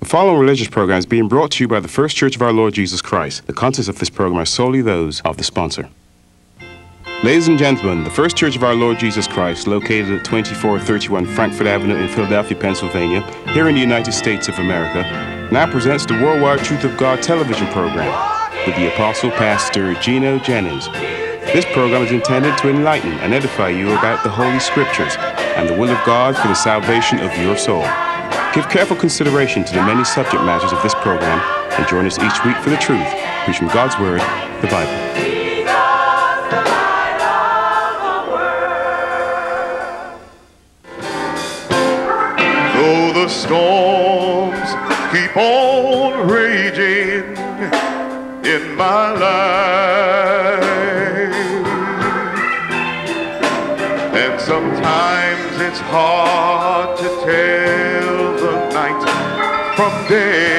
The following religious program is being brought to you by the First Church of Our Lord Jesus Christ. The contents of this program are solely those of the sponsor. Ladies and gentlemen, the First Church of Our Lord Jesus Christ, located at 2431 Frankford Avenue in Philadelphia, Pennsylvania, here in the United States of America, now presents the Worldwide Truth of God television program with the Apostle Pastor Gino Jennings. This program is intended to enlighten and edify you about the Holy Scriptures and the will of God for the salvation of your soul. Give careful consideration to the many subject matters of this program and join us each week for the truth, preached from God's Word, the Bible. Though the storms keep on raging in my life, and sometimes it's hard to tell from day.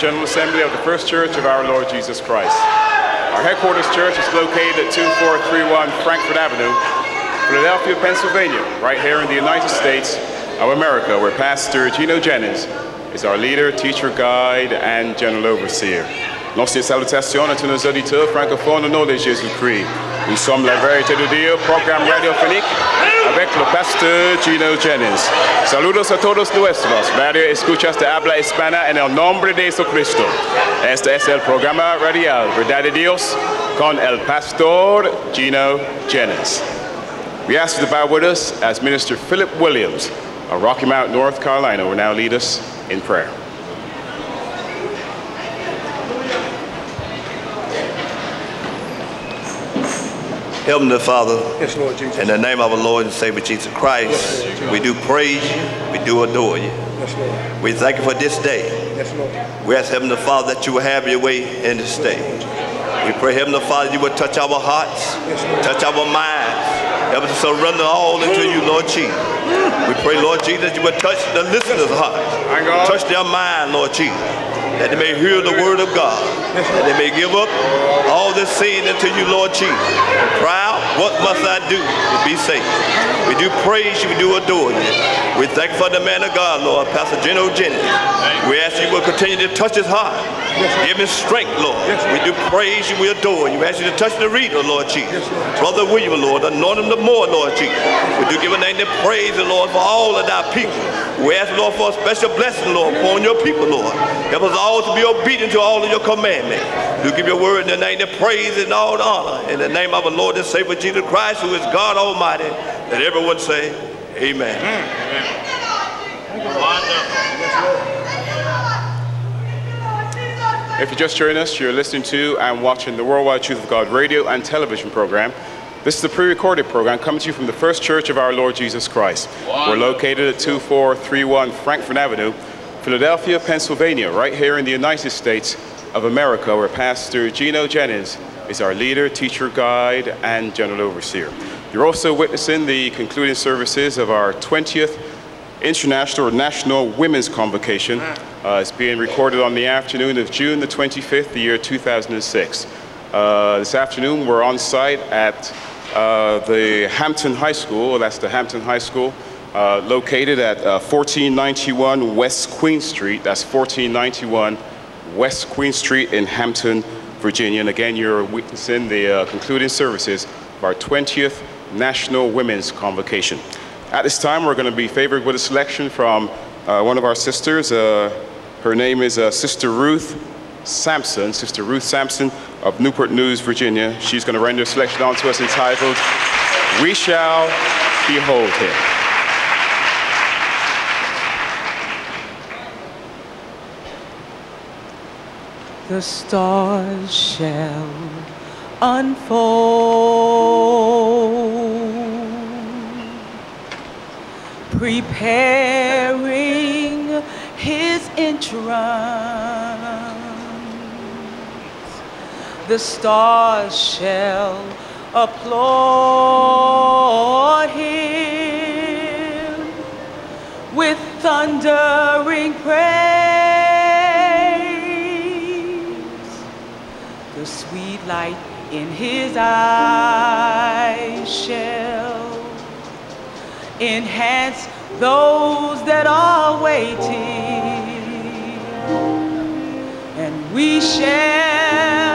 General Assembly of the First Church of our Lord Jesus Christ. Our headquarters church is located at 2431 Frankford Avenue, Philadelphia, Pennsylvania, right here in the United States of America, where Pastor Gino Jennings is our leader, teacher, guide, and general overseer. L'ancienne salutation à nos auditeurs francophones au nom de Jésus-Christ. Nous sommes la vérité de Dieu, programme radiophonique avec le pasteur Gino Jennings. Saludos a todos nuestros. Radio escuchas de habla hispana en el nombre de Jesucristo. Este es el programa radial Verdad de Dios con el pastor Gino Jennings. We ask you to bow with us as Minister Philip Williams of Rocky Mount, North Carolina, will now lead us in prayer. Heavenly Father, Yes, Lord Jesus. in the name of our Lord and Savior Jesus Christ, we do praise you, we do adore you. Yes, Lord. We thank you for this day. Yes, Lord. We ask Heavenly Father that you will have your way in this day. We pray, Heavenly Father, you will touch our hearts, touch our minds, help us to surrender all into you, Lord Jesus. We pray, Lord Jesus, that you will touch the listener's heart, touch their mind, Lord Jesus, that they may hear the word of God, that they may give up all this sin unto you, Lord Jesus. Cry out, what must I do to be saved? We do praise you, we do adore you. We thank for the man of God, Lord, Pastor Gino Jennings. We ask you will continue to touch his heart. Give him strength, Lord. We do praise you, we adore you. We ask you to touch the reader, Lord Jesus. Brother William, Lord, anoint him the more, Lord Jesus. We do give a name to praise the Lord for all of thy people. We ask, Lord, for a special blessing, Lord, upon your people, Lord. Help us all to be obedient to all of your commandments. Do give your word in the name of praise and all the honor. In the name of our Lord and Savior Jesus Christ, who is God Almighty. Let everyone say, Amen. If you're just joining us, you're listening to and watching the Worldwide Truth of God radio and television program. This is a pre-recorded program coming to you from the First Church of our Lord Jesus Christ. We're located at 2431 Frankford Avenue, Philadelphia, Pennsylvania, right here in the United States of America, where Pastor Gino Jennings is our leader, teacher, guide, and general overseer. You're also witnessing the concluding services of our 20th International or National Women's Convocation. Uh, it's being recorded on the afternoon of June the 25th, the year 2006. Uh, this afternoon, we're on site at uh, the Hampton High School, that's the Hampton High School, uh, located at uh, 1491 West Queen Street. That's 1491 West Queen Street in Hampton, Virginia. And again, you're witnessing the uh, concluding services of our 20th National Women's Convocation. At this time, we're going to be favored with a selection from uh, one of our sisters. Uh, her name is uh, Sister Ruth Sampson, Sister Ruth Sampson of Newport News, Virginia. She's going to render a selection on to us entitled, We Shall Behold Him. The stars shall unfold, preparing his entrance. The stars shall applaud him with thundering praise. The sweet light in his eyes shall enhance those that are waiting, and we shall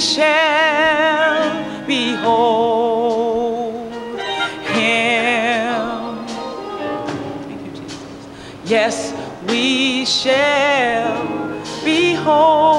we shall behold him. Thank you, Jesus. Yes, we shall behold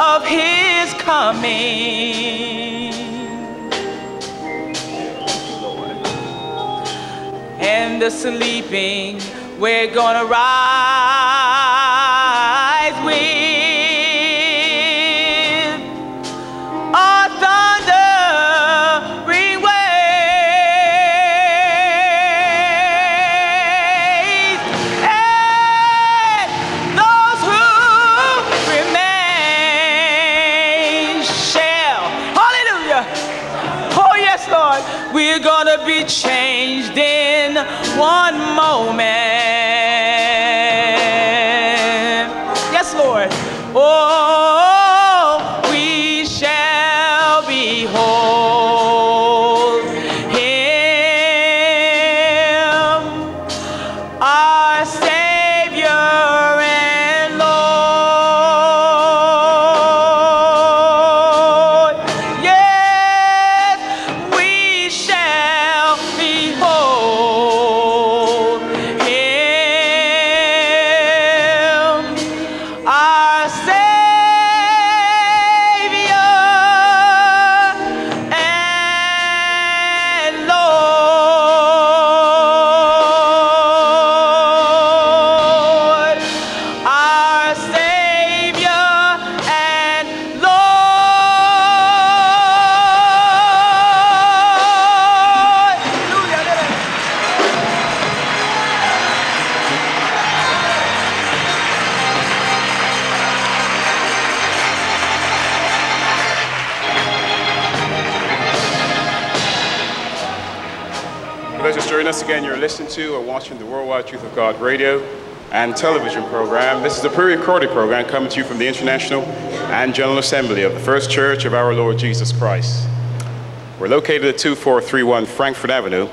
of his coming. And the sleeping, we're gonna rise Those just joining us again, you're listening to or watching the Worldwide Truth of God radio and television program. This is a pre-recorded program coming to you from the International and General Assembly of the First Church of Our Lord Jesus Christ. We're located at 2431 Frankford Avenue,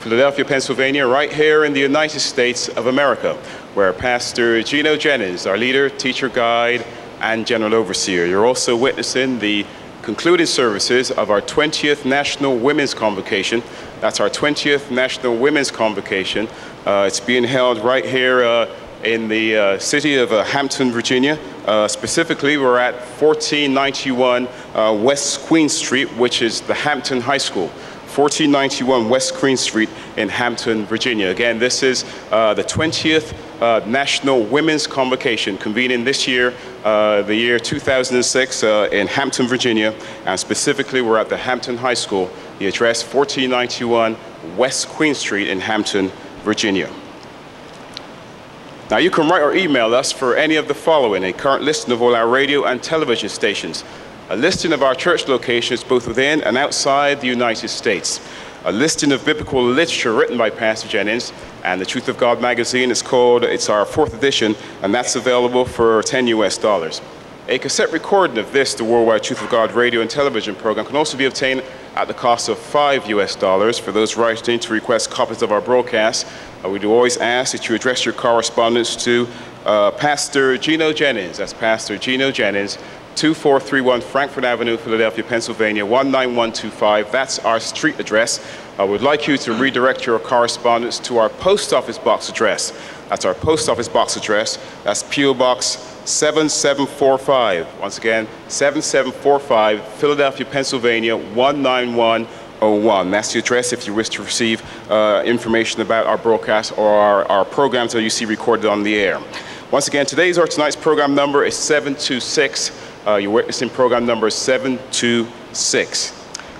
Philadelphia, Pennsylvania, right here in the United States of America, where Pastor Gino Jennings, our leader, teacher, guide, and general overseer. You're also witnessing the concluding services of our 20th National Women's Convocation. That's our 20th National Women's Convocation. Uh, it's being held right here uh, in the uh, city of uh, Hampton, Virginia. Uh, specifically, we're at 1491 uh, West Queen Street, which is the Hampton High School. 1491 West Queen Street in Hampton, Virginia. Again, this is the 20th uh, National Women's Convocation convening this year, uh, the year 2006, uh, in Hampton, Virginia. And specifically, we're at the Hampton High School, the address 1491 West Queen Street in Hampton, Virginia. Now, you can write or email us for any of the following a current listing of all our radio and television stations, a listing of our church locations both within and outside the United States, a listing of biblical literature written by Pastor Jennings, and the Truth of God magazine is called, it's our fourth edition, and that's available for 10 US dollars. A cassette recording of this, the Worldwide Truth of God radio and television program, can also be obtained at the cost of 5 US dollars for those writing to request copies of our broadcast. Uh, we do always ask that you address your correspondence to uh, Pastor Gino Jennings. That's Pastor Gino Jennings, 2431 Frankford Avenue, Philadelphia, Pennsylvania, 19125. That's our street address. I would like you to redirect your correspondence to our post office box address. That's our post office box address. That's P.O. Box 7745. Once again, 7745, Philadelphia, Pennsylvania, 19101. That's the address if you wish to receive uh, information about our broadcast or our, our programs that you see recorded on the air. Once again, today's or tonight's program number is 726. Uh, you're witnessing program number 726.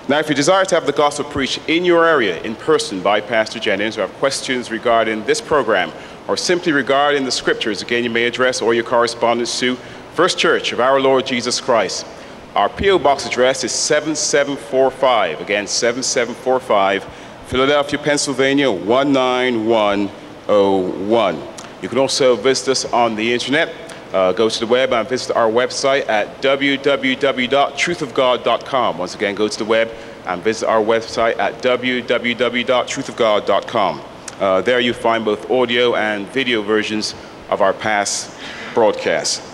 Now, if you desire to have the gospel preached in your area in person by Pastor Jennings or have questions regarding this program or simply regarding the scriptures, again, you may address all your correspondence to First Church of Our Lord Jesus Christ. Our P.O. Box address is 7745. Again, 7745, Philadelphia, Pennsylvania 19101. You can also visit us on the internet. Uh, go to the web and visit our website at www.truthofgod.com. Once again, go to the web and visit our website at www.truthofgod.com. Uh, there you find both audio and video versions of our past broadcasts.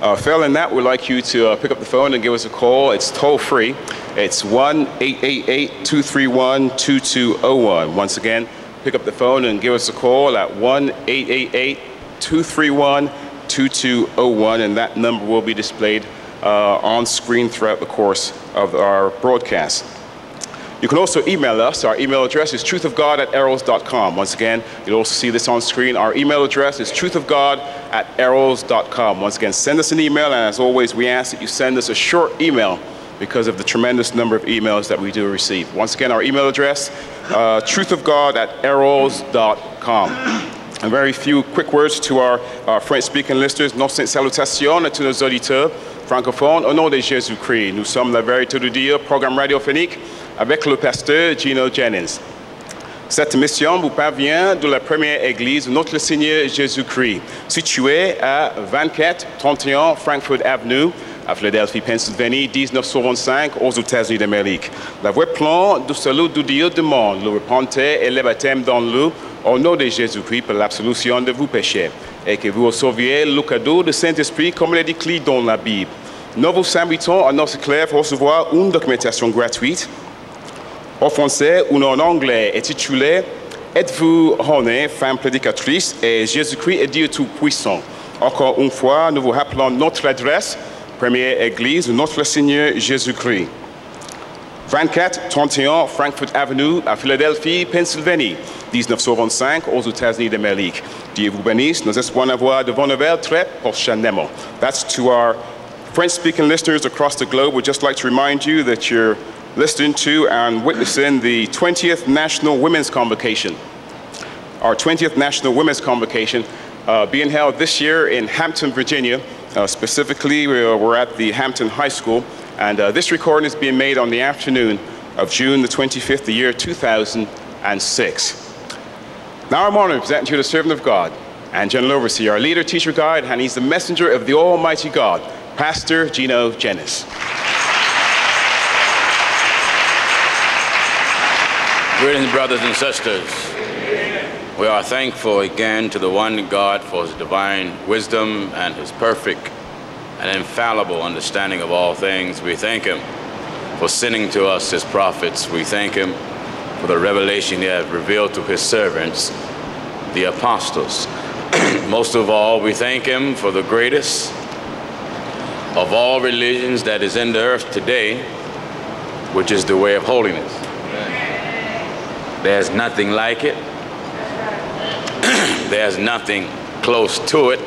Uh, failing that, we'd like you to uh, pick up the phone and give us a call. It's toll free. It's 1 888 231 2201. Once again, pick up the phone and give us a call at 1 888 231 2201, and that number will be displayed uh, on screen throughout the course of our broadcast. You can also email us. Our email address is truthofgod at arrows.com. Once again, you'll also see this on screen. Our email address is truthofgod at arrows.com. Once again, send us an email, and as always, we ask that you send us a short email because of the tremendous number of emails that we do receive. Once again, our email address, uh, truthofgod at arrows.com. And very few quick words to our, French-speaking listeners. Nos salutations à tous nos auditeurs francophones. Au nom de Jésus-Christ, nous sommes la vérité de Dieu, programme radiophonique avec le pasteur Gino Jennings. Cette mission vous parvient de la première église Notre Seigneur Jésus-Christ, située à 2431 Frankfurt Avenue, à Philadelphie, Pennsylvanie, 1965, aux États-Unis d'Amérique. La vraie plan du salut de Dieu demande le repentir et le baptême dans l'eau au nom de Jésus-Christ pour l'absolution de vos péchés, et que vous receviez le cadeau du Saint-Esprit comme est décrit dans la Bible. Nous vous invitons à notre clair pour recevoir une documentation gratuite en français ou en anglais intitulé Êtes-vous honnête, femme prédicatrice, et Jésus-Christ est Dieu Tout-Puissant. Encore une fois, nous vous rappelons notre adresse, première église, notre Seigneur Jésus-Christ. 2431 Frankfurt Avenue à Philadelphie, Pennsylvanie, 1925 aux États-Unis d'Amérique. Dieu vous bénisse. Nous espérons avoir de bonnes nouvelles très prochainement. That's to our French-speaking listeners across the globe. We'd just like to remind you that you're listening to and witnessing the 20th National Women's Convocation. Our 20th National Women's Convocation uh, being held this year in Hampton, Virginia. Uh, specifically, we're, we're at the Hampton High School, and uh, this recording is being made on the afternoon of June the 25th, the year 2006. Now I'm honored to present to you the servant of God and general overseer, our leader, teacher, guide, and he's the messenger of the Almighty God, Pastor Gino Jennings. Greetings, brothers and sisters. We are thankful again to the one God for his divine wisdom and his perfect and infallible understanding of all things. We thank him for sending to us his prophets. We thank him for the revelation he has revealed to his servants, the apostles. Most of all, we thank him for the greatest of all religions that is in the earth today, which is the way of holiness. There's nothing like it. There's nothing close to it.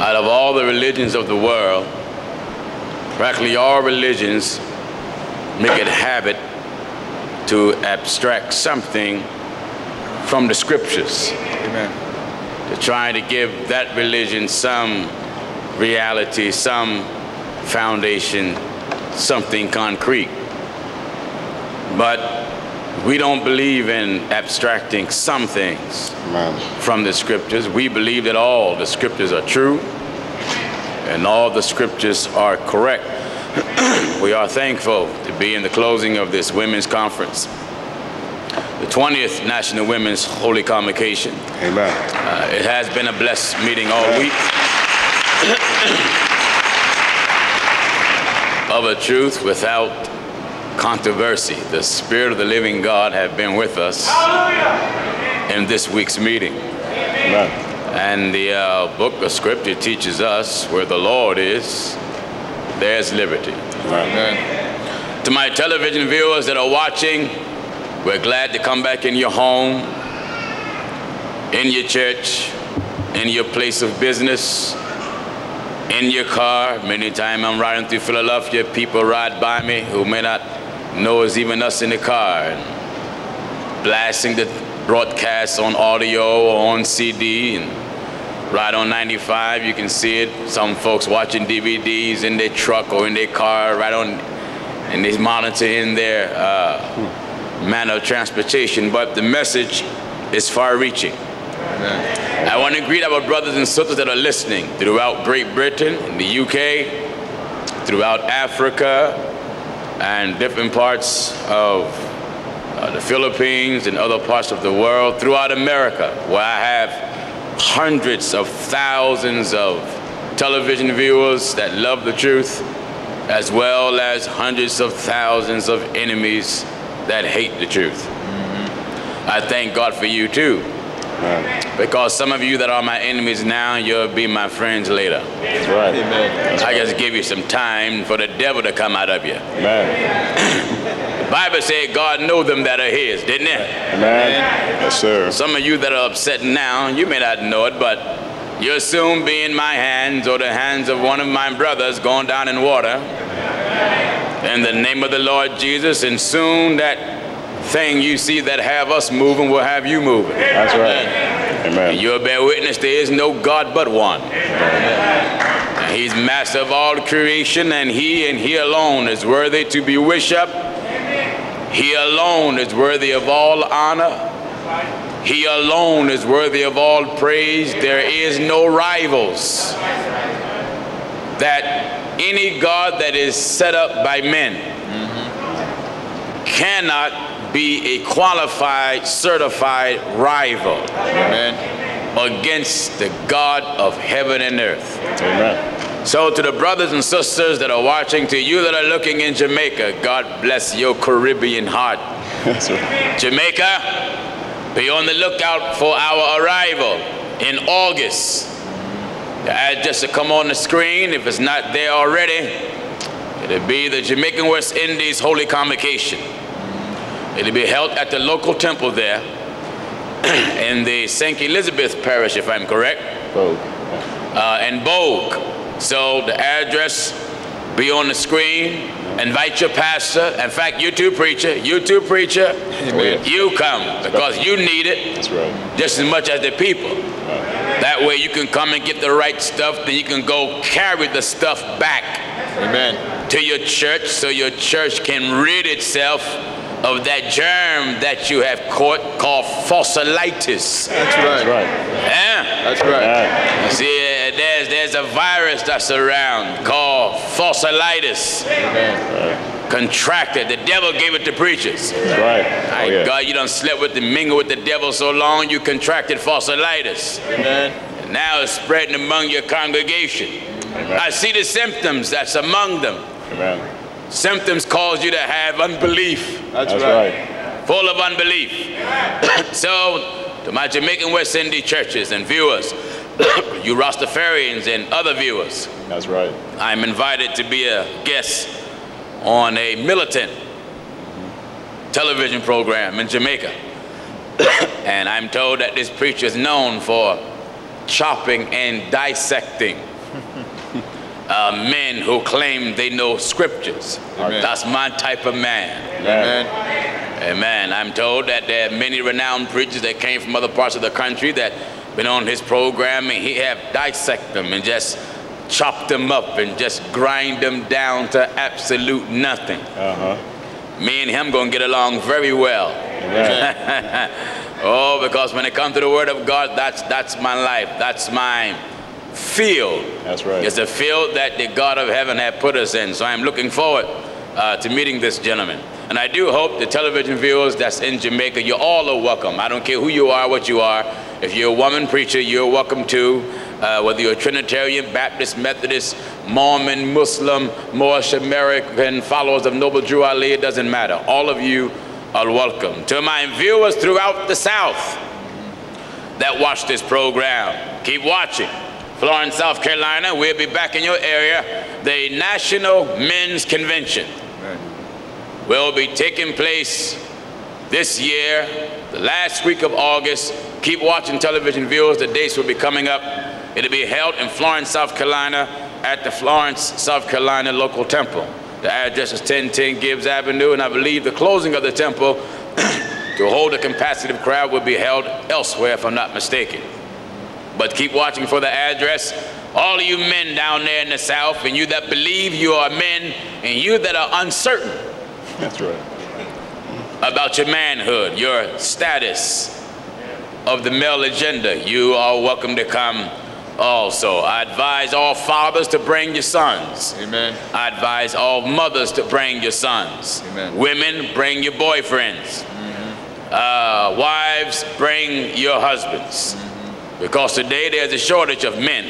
Out of all the religions of the world, practically all religions make it a habit to abstract something from the scriptures. To try to give that religion some reality, some foundation, something concrete. But we don't believe in abstracting some things from the scriptures. We believe that all the scriptures are true and all the scriptures are correct. we are thankful to be in the closing of this women's conference, the 20th National Women's Holy Convocation. Amen. Uh, it has been a blessed meeting all week. of a truth without controversy. The Spirit of the living God have been with us in this week's meeting. Amen. And the uh, book of scripture teaches us where the Lord is, there's liberty. To my television viewers that are watching, we're glad to come back in your home, in your church, in your place of business, in your car. Many times I'm riding through Philadelphia, people ride by me who may not know it's even us in the car, and blasting the broadcast on audio or on CD. And right on 95, you can see it. Some folks watching DVDs in their truck or in their car, right on, and they monitor in their uh, manner of transportation. But the message is far reaching. I want to greet our brothers and sisters that are listening throughout Great Britain, in the UK, throughout Africa, and different parts of uh, the Philippines and other parts of the world, throughout America, where I have hundreds of thousands of television viewers that love the truth, as well as hundreds of thousands of enemies that hate the truth. I thank God for you too. Because some of you that are my enemies now, you'll be my friends later. That's right. Amen. I just give you some time for the devil to come out of you. Amen. The Bible said God know them that are his, didn't it? Amen. Yes, sir. Some of you that are upset now, you may not know it, but you'll soon be in my hands or the hands of one of my brothers going down in water. In the name of the Lord Jesus, and soon that thing you see that have us moving will have you moving. That's right. And Amen. you'll bear witness there is no God but one. And he's master of all creation, and he and he alone is worthy to be worshiped. He alone is worthy of all honor. He alone is worthy of all praise. There is no rivals. That any God that is set up by men mm-hmm. cannot be a qualified, certified rival Amen. against the God of heaven and earth. Amen. So, to the brothers and sisters that are watching, to you that are looking in Jamaica, God bless your Caribbean heart. Right. Jamaica, be on the lookout for our arrival in August. The address will come on the screen. If it's not there already, it'll be the Jamaican West Indies Holy Convocation. It'll be held at the local temple there in the St. Elizabeth Parish, if I'm correct Vogue. uh, and Bogue. So the address be on the screen. Invite your pastor. In fact, you too, preacher. You too, preacher. Amen. You come because you need it That's right. just as much as the people. That way you can come and get the right stuff, then you can go carry the stuff back Amen. to your church so your church can rid itself of that germ that you have caught called fossilitis. That's right. That's right. right. Eh? That's right. Amen. You see, uh, there's, there's a virus that's around called fossilitis. Amen. Contracted. The devil gave it to preachers. That's right. My Oh, yeah. God, you done slept with the mingle with the devil so long you contracted fossilitis. Amen. And now it's spreading among your congregation. I see the symptoms that's among them. Amen. Symptoms cause you to have unbelief, That's, That's right. right. full of unbelief. so, to my Jamaican West Indies churches and viewers, you Rastafarians and other viewers, That's right. I'm invited to be a guest on a militant television program in Jamaica. and I'm told that this preacher is known for chopping and dissecting uh, men who claim they know scriptures. Amen. That's my type of man. Amen. Amen. I'm told that there are many renowned preachers that came from other parts of the country that been on his program and he have dissect them and just chop them up and just grind them down to absolute nothing. Uh-huh. Me and him gonna get along very well. Oh, because when it comes to the word of God, that's that's my life. That's my field. That's right. It's a field that the God of heaven had put us in. So I'm looking forward uh, to meeting this gentleman. And I do hope the television viewers that's in Jamaica, you all are welcome. I don't care who you are, what you are. If you're a woman preacher, you're welcome too. Uh, whether you're a Trinitarian, Baptist, Methodist, Mormon, Muslim, Moorish American, followers of Noble Drew Ali, it doesn't matter. All of you are welcome. To my viewers throughout the South, that watch this program. Keep watching. Florence, South Carolina, we'll be back in your area. The National Men's Convention. will be taking place this year, the last week of August. Keep watching television viewers, the dates will be coming up. It'll be held in Florence, South Carolina at the Florence, South Carolina local temple. The address is 1010 Gibbs Avenue, and I believe the closing of the temple to hold a capacity crowd will be held elsewhere, if I'm not mistaken. But keep watching for the address. All of you men down there in the South, and you that believe you are men, and you that are uncertain That's right. about your manhood, your status of the male agenda, you are welcome to come also. I advise all fathers to bring your sons. Amen. I advise all mothers to bring your sons. Amen. Women, bring your boyfriends. Uh, wives, bring your husbands. Because today there's a shortage of men.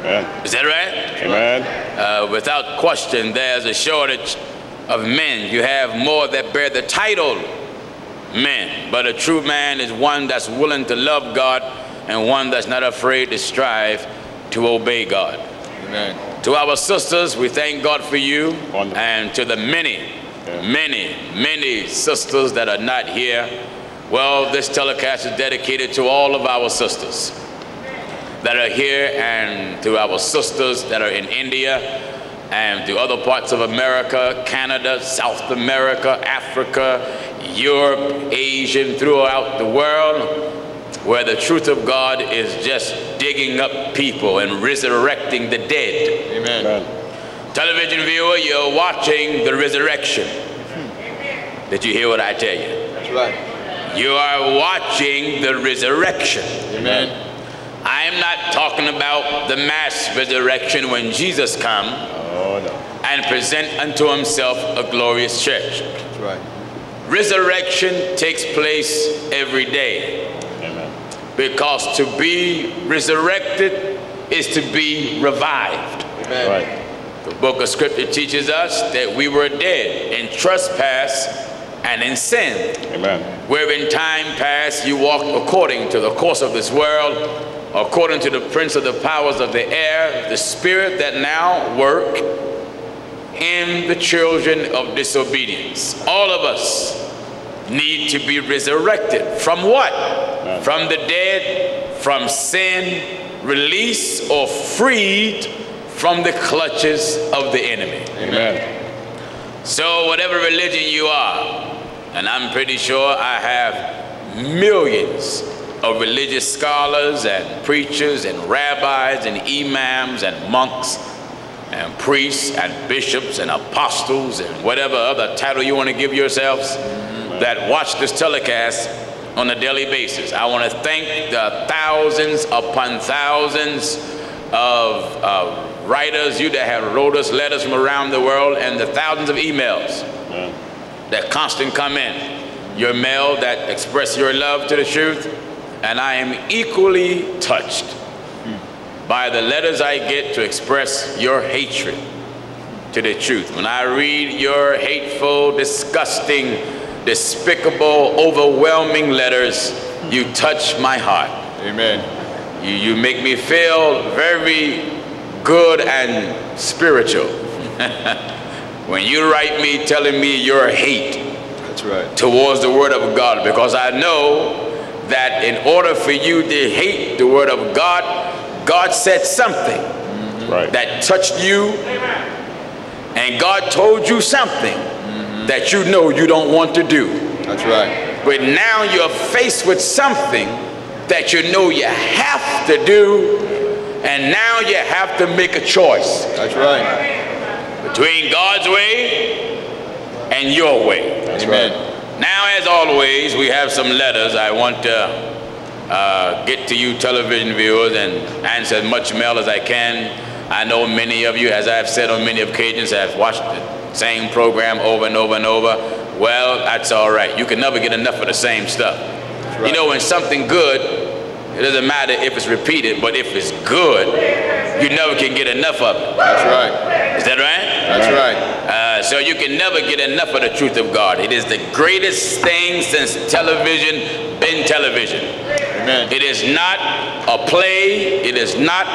Amen. Is that right? Amen. Uh, without question, there's a shortage of men. You have more that bear the title men, but a true man is one that's willing to love God and one that's not afraid to strive to obey God. Amen. To our sisters, we thank God for you, Wonderful. and to the many, Yeah. many, many sisters that are not here. Well, this telecast is dedicated to all of our sisters that are here and to our sisters that are in India and to other parts of America, Canada, South America, Africa, Europe, Asia, and throughout the world, where the truth of God is just digging up people and resurrecting the dead. Amen. Amen. Television viewer, you're watching the resurrection. Hmm. Did you hear what I tell you? That's right. You are watching the resurrection. Amen. I am not talking about the mass resurrection when Jesus come Oh, no. and present unto himself a glorious church. That's right. Resurrection takes place every day Amen. because to be resurrected is to be revived. Amen. Right. The book of scripture teaches us that we were dead in trespass and in sin. Amen. where in time past you walked according to the course of this world, according to the prince of the powers of the air, the spirit that now work in the children of disobedience. All of us need to be resurrected. From what? From the dead, from sin, released or freed from the clutches of the enemy. Amen. So, whatever religion you are, and I'm pretty sure I have millions of religious scholars and preachers and rabbis and imams and monks and priests and bishops and apostles and whatever other title you want to give yourselves that watch this telecast on a daily basis. I want to thank the thousands upon thousands of uh, writers, you that have wrote us letters from around the world, and the thousands of emails Amen. That constant come in. Your mail that express your love to the truth, and I am equally touched by the letters I get to express your hatred to the truth. When I read your hateful, disgusting, despicable, overwhelming letters, you touch my heart. Amen. You, you make me feel very good and spiritual. when you write me telling me your hate That's right. towards the Word of God, because I know that in order for you to hate the Word of God, God said something mm-hmm. Right. that touched you, and God told you something mm-hmm. that you know you don't want to do. That's right. But now you're faced with something that you know you have to do, and now you have to make a choice That's right. Between God's way and your way. That's right. Now, as always, we have some letters I want to uh, get to you television viewers and answer as much mail as I can. I know many of you, as I've said on many occasions, have watched the same program over and over and over. Well, that's all right. You can never get enough of the same stuff. You know, when something good, it doesn't matter if it's repeated, but if it's good, you never can get enough of it. That's right. Is that right? That's right. Uh, so you can never get enough of the truth of God. It is the greatest thing since television been television. Amen. It is not a play. It is not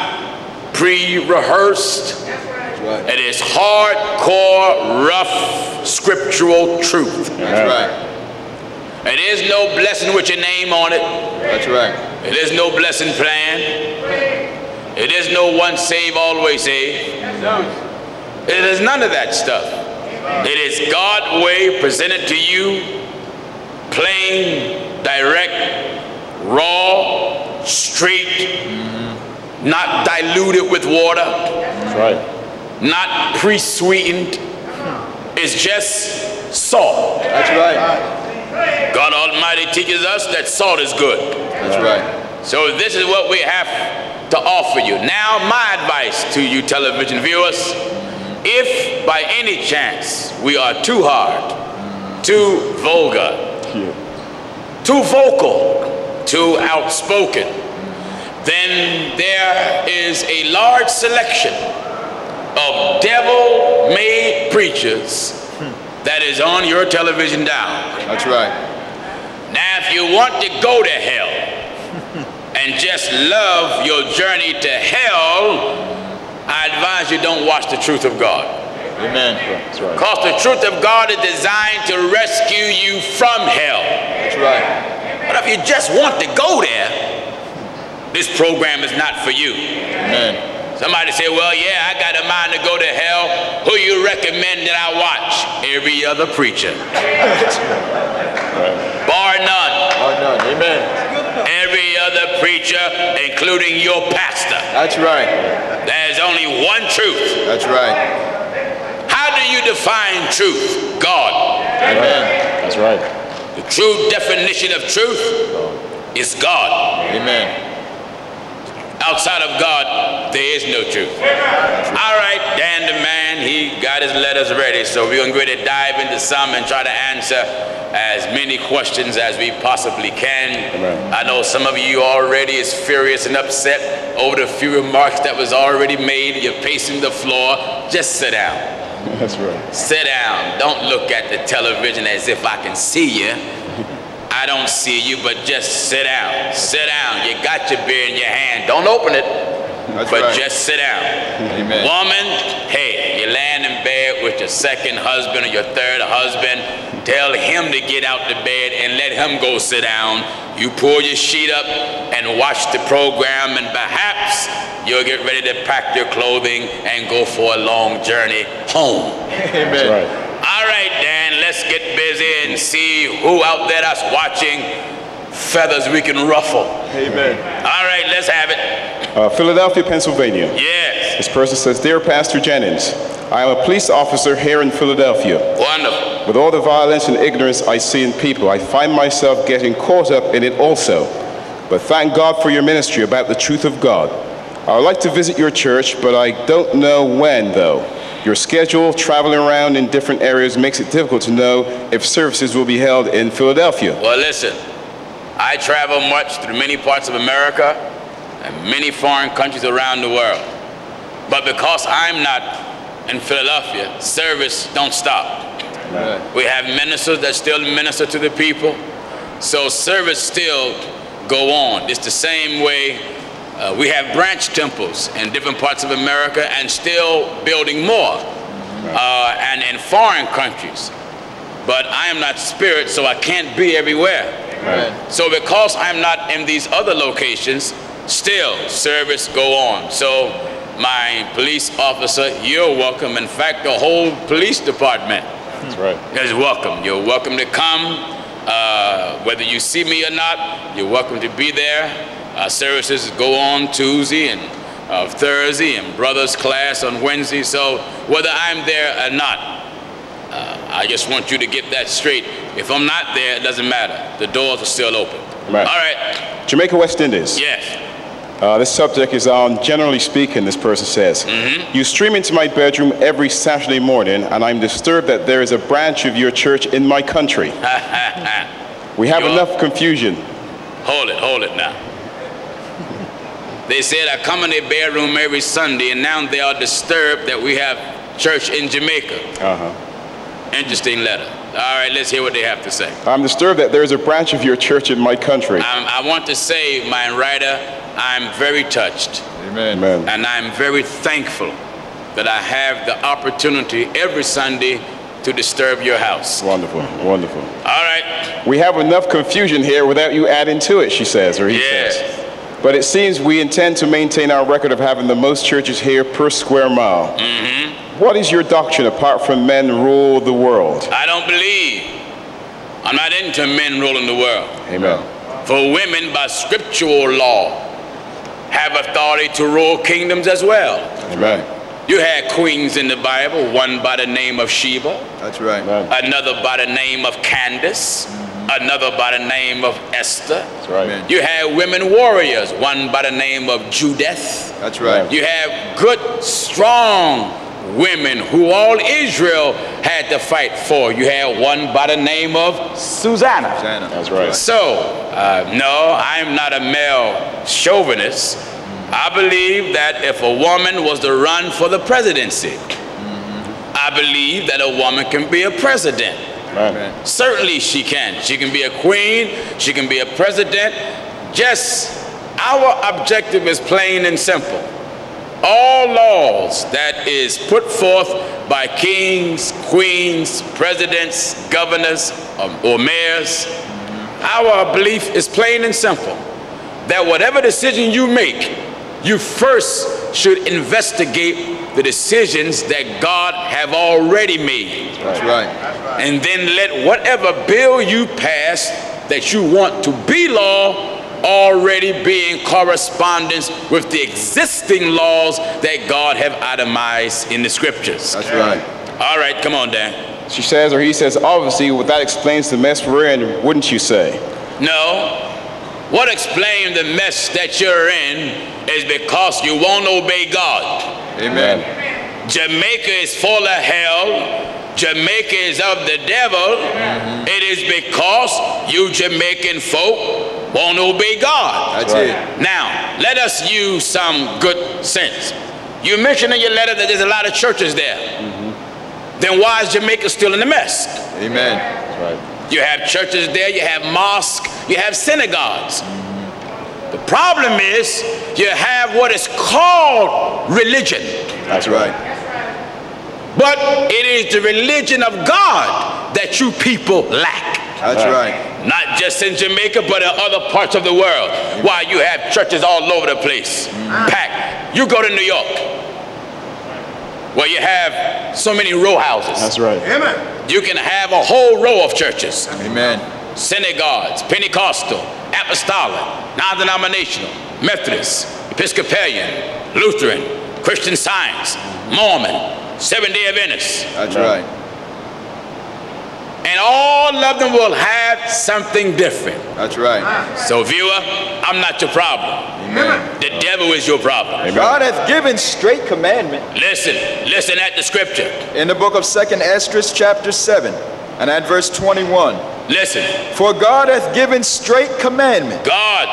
pre-rehearsed. That's right. It is hardcore, rough, scriptural truth. That's right. It is no blessing with your name on it. That's right. It is no blessing plan. It is no one save, always save. It is none of that stuff. It is God way presented to you, plain, direct, raw, straight, not diluted with water, That's right. not pre-sweetened. It's just salt. That's right. God Almighty teaches us that salt is good. That's right. So this is what we have to offer you. Now, my advice to you television viewers, if by any chance we are too hard, too vulgar, too vocal, too outspoken, then there is a large selection of devil-made preachers that is on your television dial. That's right. Now, if you want to go to hell and just love your journey to hell, I advise you don't watch the truth of God. Amen. That's right. Because the truth of God is designed to rescue you from hell. That's right. But if you just want to go there, this program is not for you. Amen. Somebody say, well, yeah, I got a mind to go to hell. Who you recommend that I watch? Every other preacher. Bar none. Oh, none. Amen. Every other preacher, including your pastor. That's right. There's only one truth. That's right. How do you define truth? God. Amen. That's right. The true definition of truth is God. Amen. Outside of God, there is no truth. All right, Dan the man, he got his letters ready, so we're going to go ahead and dive into some and try to answer as many questions as we possibly can. Amen. I know some of you already is furious and upset over the few remarks that was already made. You're pacing the floor. Just sit down. That's right. Sit down. Don't look at the television as if I can see you. I don't see you, but just sit down. Sit down. You got your beer in your hand. Don't open it, That's but right. just sit down. Amen. Woman, hey, you're laying in bed with your second husband or your third husband. Tell him to get out the bed and let him go sit down. You pull your sheet up and watch the program, and perhaps you'll get ready to pack your clothing and go for a long journey home. That's Amen. right. All right, Dan, let's get busy and see who out there that's watching feathers we can ruffle. Amen. All right, let's have it. Uh, Philadelphia, Pennsylvania. Yes, This person says, Dear Pastor Jennings, I am a police officer here in Philadelphia. wonderful. With all the violence and ignorance I see in people, I find myself getting caught up in it also. But thank God for your ministry about the truth of God. I would like to visit your church, but I don't know when, though. Your schedule, traveling around in different areas, makes it difficult to know if services will be held in Philadelphia. Well, listen, I travel much through many parts of America and many foreign countries around the world. But because I'm not in Philadelphia, service don't stop. Right. We have ministers that still minister to the people. So service still go on. It's the same way uh, we have branch temples in different parts of America and still building more uh, and in foreign countries. But I am not spirit, so I can't be everywhere. Right. So because I'm not in these other locations, still service go on. So my police officer, you're welcome. In fact, the whole police department That's right. is welcome. You're welcome to come. Uh, whether you see me or not, you're welcome to be there. Uh, services go on Tuesday and uh, Thursday and brothers class on Wednesday. So whether I'm there or not, uh, I just want you to get that straight. If I'm not there, it doesn't matter. The doors are still open. Right. All right. Jamaica, West Indies. Yes. Uh, this subject is on generally speaking, this person says. You stream into my bedroom every Saturday morning, and I'm disturbed that there is a branch of your church in my country. We have You are- enough confusion. Hold it, hold it now. They said I come in their bedroom every Sunday, and now they are disturbed that we have church in Jamaica. Uh-huh. Interesting letter. All right, let's hear what they have to say. I'm disturbed that there is a branch of your church in my country. Um, I want to say, my writer, I'm very touched Amen. Amen. and I'm very thankful that I have the opportunity every Sunday to disturb your house. Wonderful, wonderful. All right. We have enough confusion here without you adding to it, she says, or he Yes. says. But it seems we intend to maintain our record of having the most churches here per square mile. Mm-hmm. What is your doctrine apart from men rule the world? I don't believe. I'm not into men ruling the world. Amen. For women, by scriptural law, have authority to rule kingdoms as well. Amen. You had queens in the Bible, one by the name of Sheba, That's right. Amen. another by the name of Candace, another by the name of Esther. That's right. Amen. You had women warriors, one by the name of Judith. That's right. You have good, strong women who all Israel had to fight for. You had one by the name of Susanna. Susanna. That's right. So, uh, no, I'm not a male chauvinist. I believe that if a woman was to run for the presidency, I believe that a woman can be a president. Amen. Certainly she can. She can be a queen, she can be a president. Just our objective is plain and simple. All laws that is put forth by kings, queens, presidents, governors, um, or mayors, our belief is plain and simple that whatever decision you make, you first should investigate the decisions that God have already made That's right. and then let whatever bill you pass that you want to be law already be in correspondence with the existing laws that God have itemized in the scriptures. That's right. All right, come on, Dan. She says, or he says, obviously, well, that explains the mess we're in, wouldn't you say? No. What explains the mess that you're in is because you won't obey God. Amen. Jamaica is full of hell. Jamaica is of the devil. Mm-hmm. It is because you Jamaican folk won't obey God. That's Right. it. Now, let us use some good sense. You mentioned in your letter that there's a lot of churches there. Mm-hmm. Then why is Jamaica still in the mess? Amen. That's right. You have churches there, you have mosques, you have synagogues. The problem is you have what is called religion. That's right. But it is the religion of God that you people lack. That's right. Not just in Jamaica, but in other parts of the world. Why you have churches all over the place, packed. You go to New York, where you have so many row houses. That's right. Amen. You can have a whole row of churches, Amen. synagogues, Pentecostal, Apostolic, non-denominational, Methodist, Episcopalian, Lutheran, Christian Science, Mormon, Seventh-day Adventist. That's right. And all of them will have something different. That's right. So, viewer, I'm not your problem. Amen. The devil is your problem. God hath given straight commandment Listen, listen at the scripture. in the book of Second Esdras chapter 7 and at verse 21. Listen, For God hath given straight commandment. God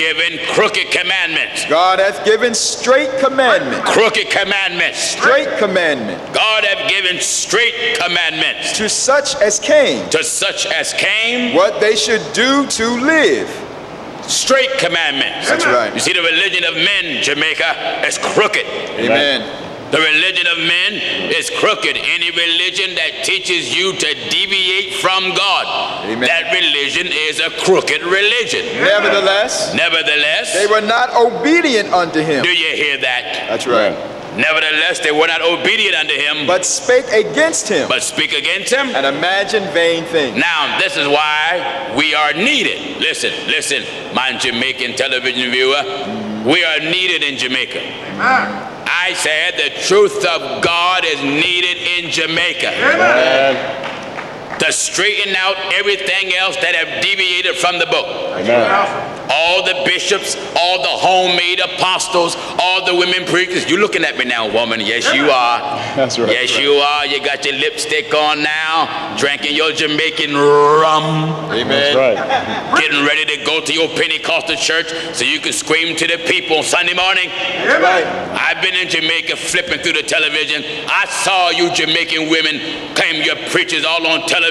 given crooked commandments. God hath given straight commandments. Crooked commandments. Straight commandments. God have given straight commandments to such as came to such as came. what they should do to live. Straight commandments. That's right. You see, the religion of men, Jamaica, is crooked. Amen. The religion of men is crooked. Any religion that teaches you to deviate from God, Amen. that religion is a crooked religion. Nevertheless, Nevertheless, they were not obedient unto him. do you hear that? That's right. Nevertheless, they were not obedient unto him, But spake against him but speak against him. and imagined vain things. Now, this is why we are needed. Listen, listen, my Jamaican television viewer. We are needed in Jamaica. I said the truth of God is needed in Jamaica to straighten out everything else that have deviated from the book. All the bishops, all the homemade apostles, all the women preachers. You're looking at me now, woman? Yes, you are. That's right. Yes, you are. You got your lipstick on now, drinking your Jamaican rum, Amen. That's right. getting ready to go to your Pentecostal church so you can scream to the people on Sunday morning. Right. I've been in Jamaica flipping through the television. I saw you Jamaican women claim your preachers all on television,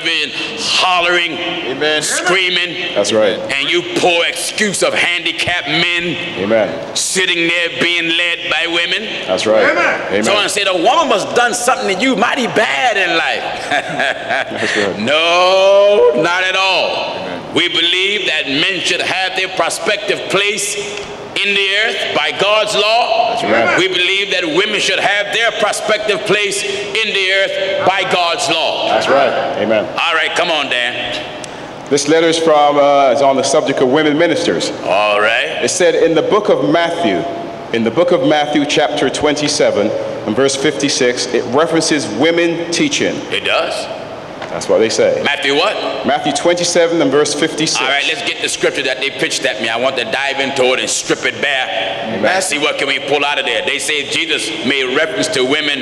hollering, Amen. screaming, That's right. and you poor excuse of handicapped men Amen. sitting there being led by women. That's right. Amen. Someone said a woman must done something to you mighty bad in life. That's right. No, not at all. We believe that men should have their prospective place in the earth by God's law. Right. We believe that women should have their prospective place in the earth by God's law. That's right. Amen. All right, come on, Dan. This letter is from uh, is on the subject of women ministers. All right. It said in the book of Matthew, in the book of Matthew, chapter 27, and verse 56, it references women teaching. It does. That's what they say. Matthew what? Matthew 27 and verse 56. All right, let's get the scripture that they pitched at me. I want to dive into it and strip it bare. Amen. See what can we pull out of there. They say Jesus made reference to women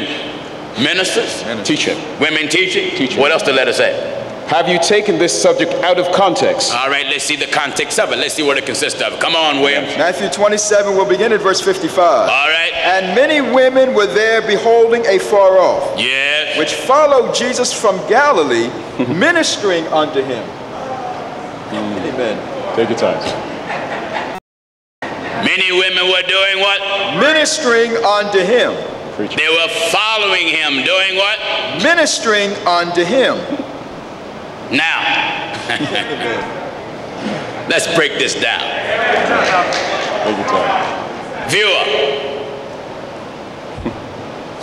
ministers, Teaching. women teaching. Teaching. What else the letter say? Have you taken this subject out of context? All right, let's see the context of it. Let's see what it consists of. Come on, William. Matthew 27 we'll begin at verse 55. All right. And many women were there beholding afar off, Yes. which followed Jesus from Galilee, ministering unto him. Amen. Take your time. Many women were doing what? Ministering unto him. Preach. They were following him, doing what? Ministering unto him. Now, let's break this down. Take your time. Viewer,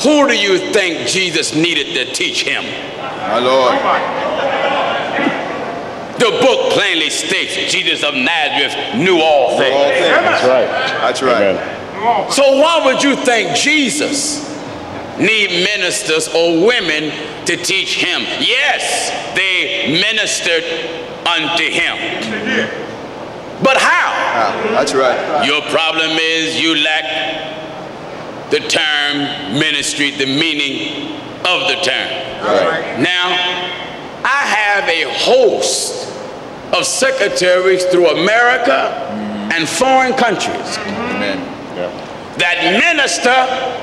who do you think Jesus needed to teach him? My Lord. The book plainly states Jesus of Nazareth knew all All things. things. That's right. That's right. Amen. So why would you think Jesus need ministers or women to teach him? Yes, they ministered unto him. But how? Ah, That's right. Your problem is you lack the term ministry, the meaning of the term. Right. Now, I have a host of secretaries through America and foreign countries Amen. Yeah. that minister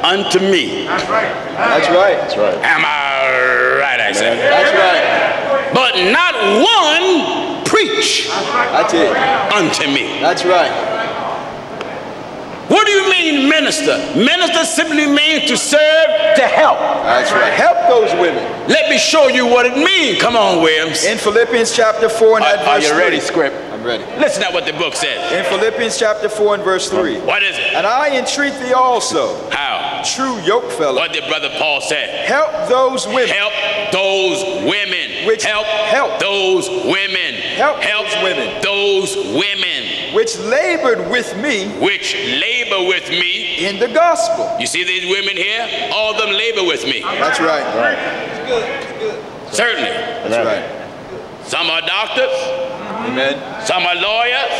unto me. That's right. That's right. Am I right, I say? That's right. But not one preach That's it. unto me. That's right. What do you mean minister? Minister simply means to serve, to help. That's right. Help those women. Let me show you what it means. Come on, Williams. In Philippians chapter 4 and Are, at are verse you 3. ready, script? I'm ready. Listen at what the book says. In Philippians chapter 4 and verse 3. What is it? And I entreat thee also, How? true yoke fellow, What did Brother Paul say? help those women. Help those women. Which- help, help. those women. Help those women. Those women which labored with me which labor with me. in the gospel. You see these women here? All of them labor with me. That's right. it's good it's good Certainly. That's right. Some are doctors, Amen. some are lawyers,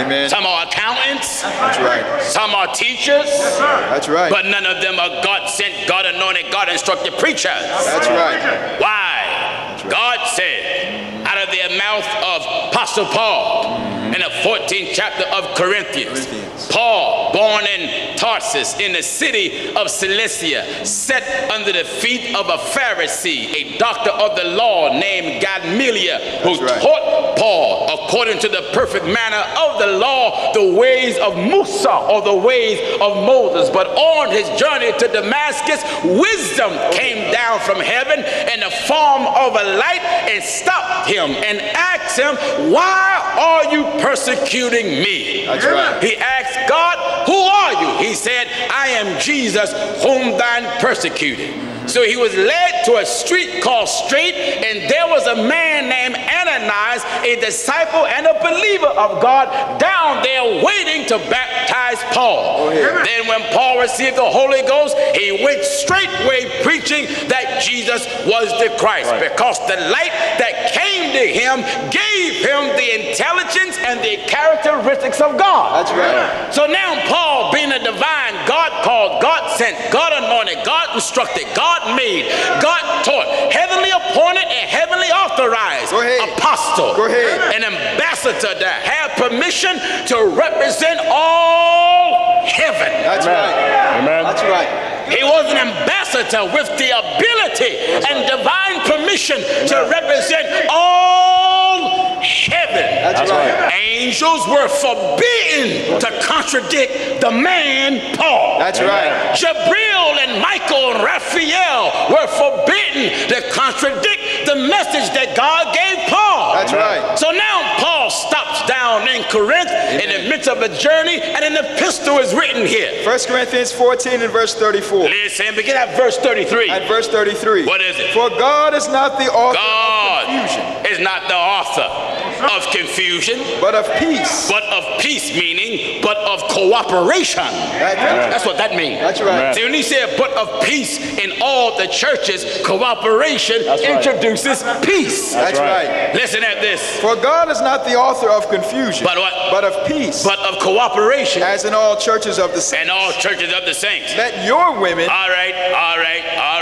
Amen. some are accountants, That's right. some are teachers, That's right. but none of them are God sent, God anointed, God instructed preachers. That's right. Why? That's right. God said out of the mouth of Apostle Paul in the 14th chapter of Corinthians, Corinthians. Paul, born in Tarsus in the city of Cilicia, set under the feet of a Pharisee, a doctor of the law named Gamaliel, who right. taught Paul according to the perfect manner of the law, the ways of Musa or the ways of Moses. But on his journey to Damascus, wisdom came down from heaven in the form of a light and stopped him and asked him, Why are you persecuting me? That's right. He asked God, Who are you? He said, I am Jesus, whom thine persecuted. So he was led to a street called Straight, and there was a man named Ananias, a disciple and a believer of God, down there waiting to baptize Paul. ahead. Then, when Paul received the Holy Ghost, he went straightway preaching that Jesus was the Christ, because the light that came to him gave him the intelligence and the characteristics of God. That's right. So now Paul, being a divine, God called, God sent, God anointed, God instructed, God made, God taught, heavenly appointed and heavenly authorized Go ahead. apostle, Go ahead. an ambassador to have permission to represent all heaven. That's right. Amen. That's right. He was an ambassador with the ability and divine permission to represent all heaven. That's right. Angels were forbidden to contradict the man Paul. That's right. Jabril and Michael and Raphael were forbidden to contradict the message that God gave Paul. That's right. So now Paul stops down in Corinth in the midst of a journey, and an epistle is written here. 1 Corinthians 14 and verse 34. Listen, begin at verse 33. At verse 33. What is it? For God is not the author God of confusion, is not the author of confusion, but of peace. but of peace, meaning, but of cooperation. That- That's what that means. That's right. See, when he said, but of peace in all the churches, cooperation right. introduces peace. That's right. Listen at this. For God is not the author of confusion, But what? but of peace, But of cooperation as in all churches of the saints. and all churches of the saints. Let your women All right, all right, all right.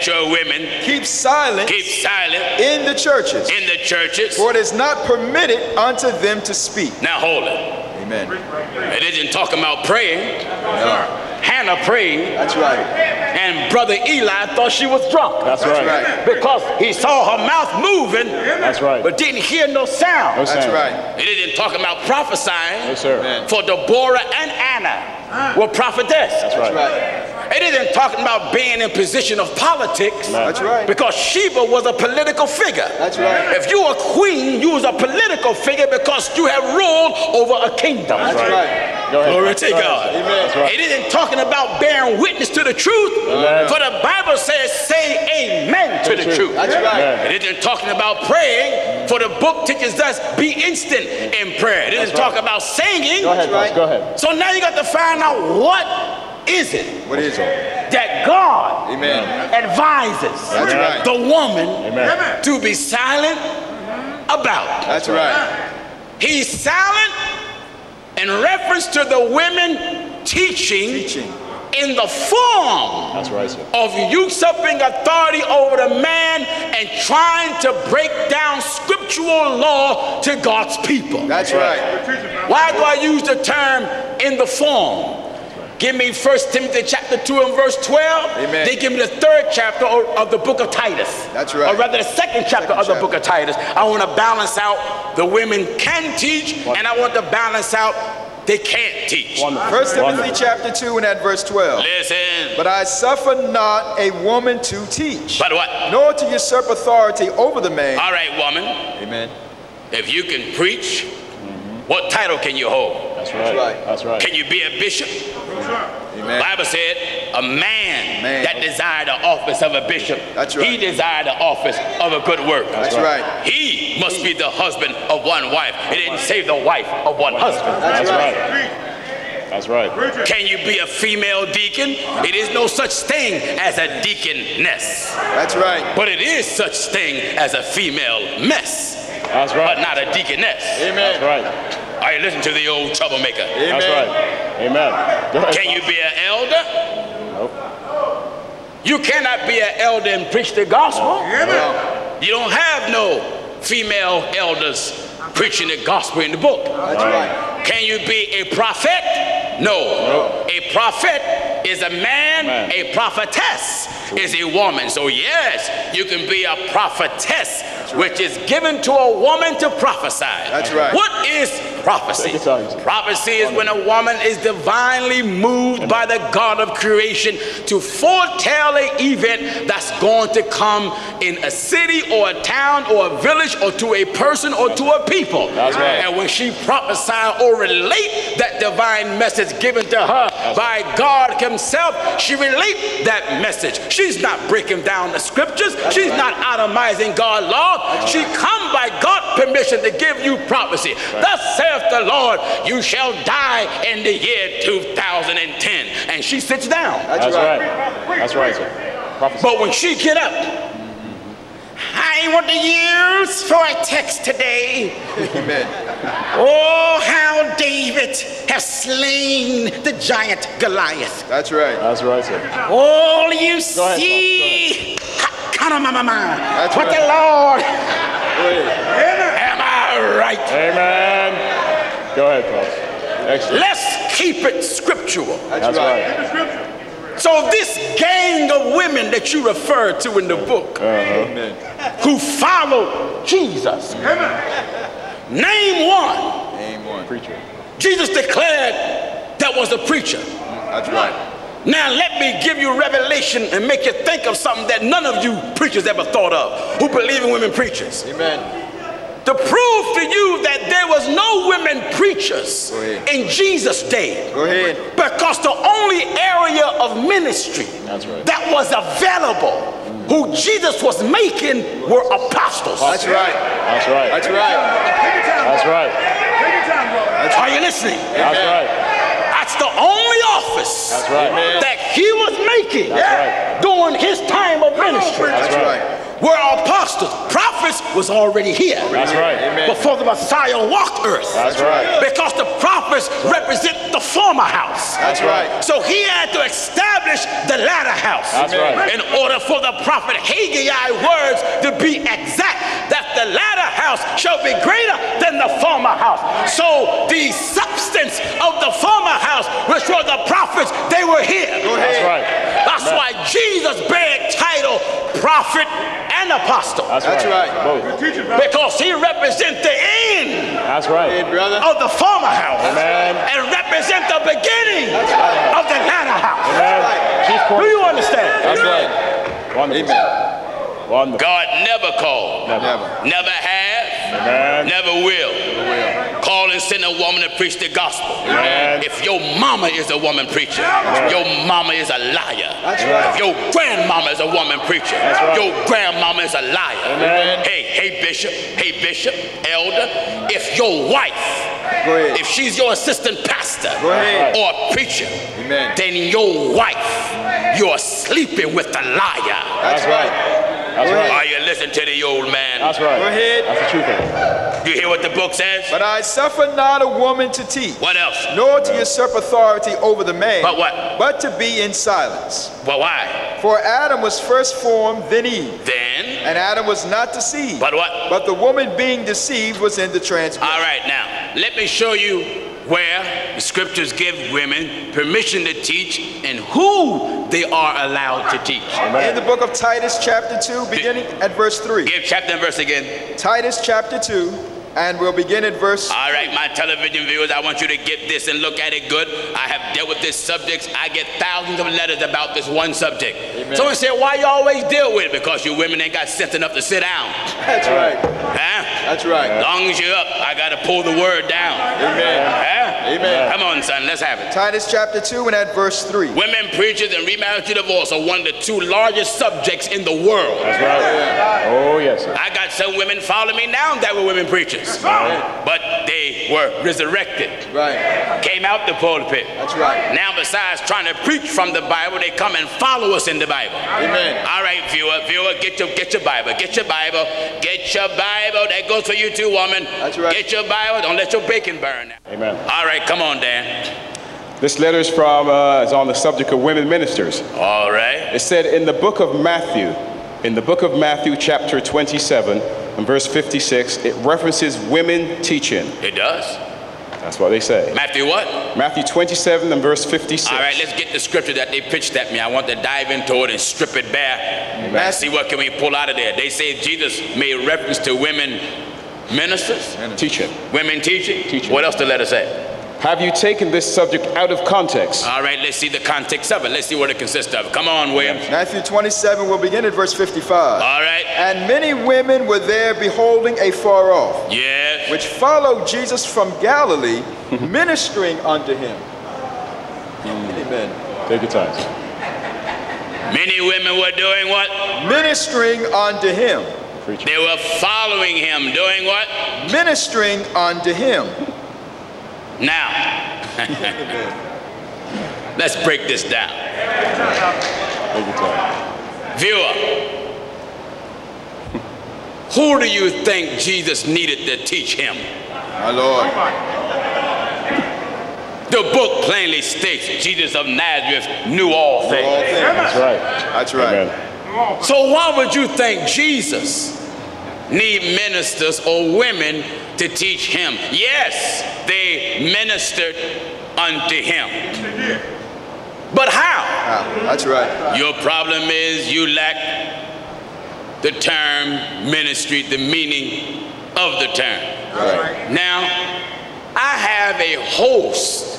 Let your women keep silent keep silent in the churches, in the churches. for it is not permitted unto them to speak. Now hold it. Amen. It isn't talking about praying. Hannah prayed, That's right. and brother Eli thought she was drunk. That's That's right. right. Because he saw her mouth moving, That's right. but didn't hear no sound. No That's sound. right. It isn't talking about prophesying. Yes, sir. Amen. For Deborah and Anna ah. were prophetess. That's right. Right. It isn't talking about being in position of politics. That's right. Because Sheba was a political figure. That's right. If you were queen, you was a political figure because you have ruled over a kingdom. That's right. Go ahead. Glory to God. Amen. That's right. It isn't talking about bearing witness to the truth. Amen. For the Bible says, say amen to the truth. truth. That's right. Amen. It isn't talking about praying, for the book teaches us be instant in prayer. It isn't right. talking about singing. Go ahead, right. Go ahead. So now you got to find out what is it What is it? that God Amen. advises right. the woman Amen. to be silent about. That's right. He's silent in reference to the women teaching, Teaching. in the form That's right, of usurping authority over the man and trying to break down scriptural law to God's people. That's right. Why do I use the term in the form? Give me 1 Timothy chapter 2 and verse 12. Amen. Then give me the third chapter of the book of Titus. That's right. Or rather the second chapter Second of the chapter. book of Titus. I want to balance out the women can teach and I want to balance out they can't teach. Wonderful. First Timothy Wonderful. chapter 2 and at verse 12. Listen. But I suffer not a woman to teach, But what? nor to usurp authority over the man. All right, woman. Amen. If you can preach, what title can you hold? That's right. right. That's right. Can you be a bishop? Amen. Bible said a man, Man. that desired the office of a bishop. That's right. He desired the office of a good work. That's right. He must be the husband of one wife. It didn't say the wife of one husband. That's, That's right. right. That's right. Can you be a female deacon? It is no such thing as a deaconess, That's right. but it is such thing as a female mess, That's right. but not a deaconess. Amen. That's Amen. right. All right, listen to the old troublemaker. That's right. Amen. Ahead. Can you be an elder? Nope. You cannot be an elder and preach the gospel. Amen. You don't have no female elders preaching the gospel in the book. That's right. Can you be a prophet? No. A prophet is a man, Man. a prophetess is a woman. So, yes, you can be a prophetess, which is given to a woman to prophesy. That's right. What is prophecy? Take your time, sir. Prophecy is when a woman is divinely moved by the God of creation to foretell an event that's going to come in a city or a town or a village or to a person or to a people. That's right. And when she prophesy or relate that divine message given to her by God himself, she relate that message. She's not breaking down the scriptures. She's not atomizing God's law. She come by God's permission to give you prophecy. Thus saith the Lord, you shall die in the year 2010. And she sits down. That's, That's right. right. That's right, sir. Prophecy. But when she get up, I want to use for a text today. Amen. Oh, how David has slain the giant Goliath. That's right. That's right, sir. All you ahead, see, kind of mama, That's what right. the Lord, Go am I right? Amen. Go ahead, Paul. Excellent. Let's keep it scriptural. That's, That's right. right. So this gang of women that you refer to in the book, uh-huh. Amen. Who followed Jesus, Name one. Name one. Preacher. Jesus declared that was a preacher. That's right. Now let me give you revelation and make you think of something that none of you preachers ever thought of who believe in women preachers. Amen. To prove to you that there was no women preachers in Jesus' day. Go ahead. Because the only area of ministry That's right. that was available who Jesus was making were apostles. That's right. That's right. That's right. That's right. Are you listening? That's right. That's the only office That's right. that he was making That's right. during his time of ministry. That's right. Were apostles. Prophets was already here That's right. before the Messiah walked earth. That's right. Because the prophets represent the former house. That's right. So he had to establish the latter house. That's right. In order for the prophet Haggai words to be exact, that the latter house shall be greater than the former house. So the substance of the former house, which were the prophets, they were here. That's right. That's why Jesus bear title prophet and apostle. That's, That's right. Both. Because he represents the end That's right. Brother. of the former house Amen. and represent the beginning of the latter house. Amen. Chief Do you understand? That's right. Wonderful. Amen. Wonderful. God never called, Never. never has, Amen. never will. Call and send a woman to preach the gospel. Amen. If your mama is a woman preacher, your mama is a liar. That's right. If your grandmama is a woman preacher, right. your grandmama is a liar. Amen. Hey, hey, bishop, hey, bishop, elder, if your wife, if she's your assistant pastor or preacher, Amen. then your wife, you're sleeping with the liar. That's right. That's right. Are you listening to the old man? That's right. Go ahead. That's the truth of it. You hear what the book says? But I suffer not a woman to teach, What else? nor to usurp authority over the man, But what? but to be in silence. Well, why? For Adam was first formed, then Eve. Then, And Adam was not deceived. but what? But the woman being deceived was in the transgression. All right, now, let me show you where the scriptures give women permission to teach and who they are allowed to teach. In the book of Titus, chapter 2, beginning at verse 3. Give chapter and verse again. Titus, chapter 2, and we'll begin at verse. All right, my television viewers, I want you to get this and look at it good. I have dealt with this subject. I get thousands of letters about this one subject. Someone said, why you always deal with it? Because you women ain't got sense enough to sit down. That's right. Huh? That's right. As Long as you're up, I got to pull the word down. Amen. Huh? Amen. Come on, son, let's have it. Titus, chapter 2, and at verse 3. Women preachers and remarriage to divorce are one of the two largest subjects in the world. That's right. Oh, yes, sir. I got some women following me now that were women preachers, but they were resurrected, Right. came out the pulpit. That's right. Now, besides trying to preach from the Bible, they come and follow us in the Bible. Amen. All right, viewer, viewer, get your get your Bible, get your Bible, get your Bible. That goes for you too, woman. That's right. Get your Bible. Don't let your bacon burn. Amen. All right, come on, Dan. This letter is from uh, is on the subject of women ministers. All right. It said in the book of Matthew, in the book of Matthew, chapter 27, and verse 56, it references women teaching. It does. That's what they say. Matthew, what? Matthew 27 and verse 56. All right, let's get the scripture that they pitched at me. I want to dive into it and strip it bare. And see what can we pull out of there. They say Jesus made reference to women ministers, Teaching. women teaching. Teaching. What else the letter say? Have you taken this subject out of context? All right, let's see the context of it. Let's see what it consists of. Come on, William. Matthew 27, we'll begin at verse 55. All right. And many women were there beholding afar off, Yes. which followed Jesus from Galilee, ministering unto him. Amen. Take your time. Many women were doing what? Ministering unto him. Preach. They were following him. Doing what? Ministering unto him. Now, let's break this down. Take your time. Viewer, who do you think Jesus needed to teach him? My Lord. The book plainly states Jesus of Nazareth knew all All things. things. That's right. That's right. Amen. So why would you think Jesus need ministers or women to teach him? Yes, they ministered unto him. But how? Ah, That's right. Your problem is you lack the term ministry, the meaning of the term. Now, I have a host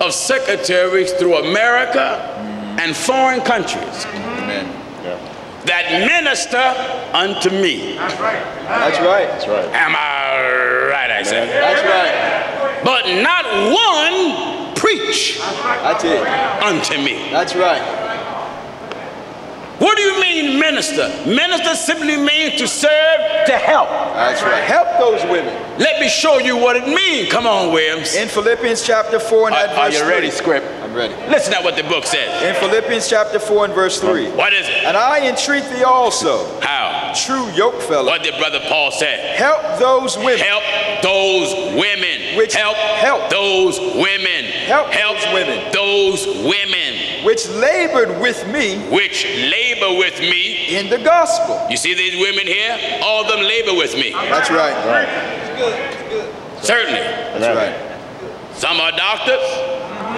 of secretaries through America and foreign countries Amen. That minister unto me. That's right. That's right. That's right. Am I right, I say? That's right. But not one preach That's it. unto me. That's right. What do you mean minister? Minister simply means to serve, to help. That's right. Help those women. Let me show you what it means. Come on, Williams. In Philippians chapter 4 and Are, at are verse you ready, 3. script? I'm ready. Listen to what the book says. In Philippians chapter 4 and verse 3. What is it? And I entreat thee also, How? true yoke fellow, What did Brother Paul say? help those women. Help those women. Which- help, help. those women. Help those women. those women which labored with me which labor with me. in the gospel. You see these women here? All of them labor with me. That's right. Certainly. That's right. Some are doctors,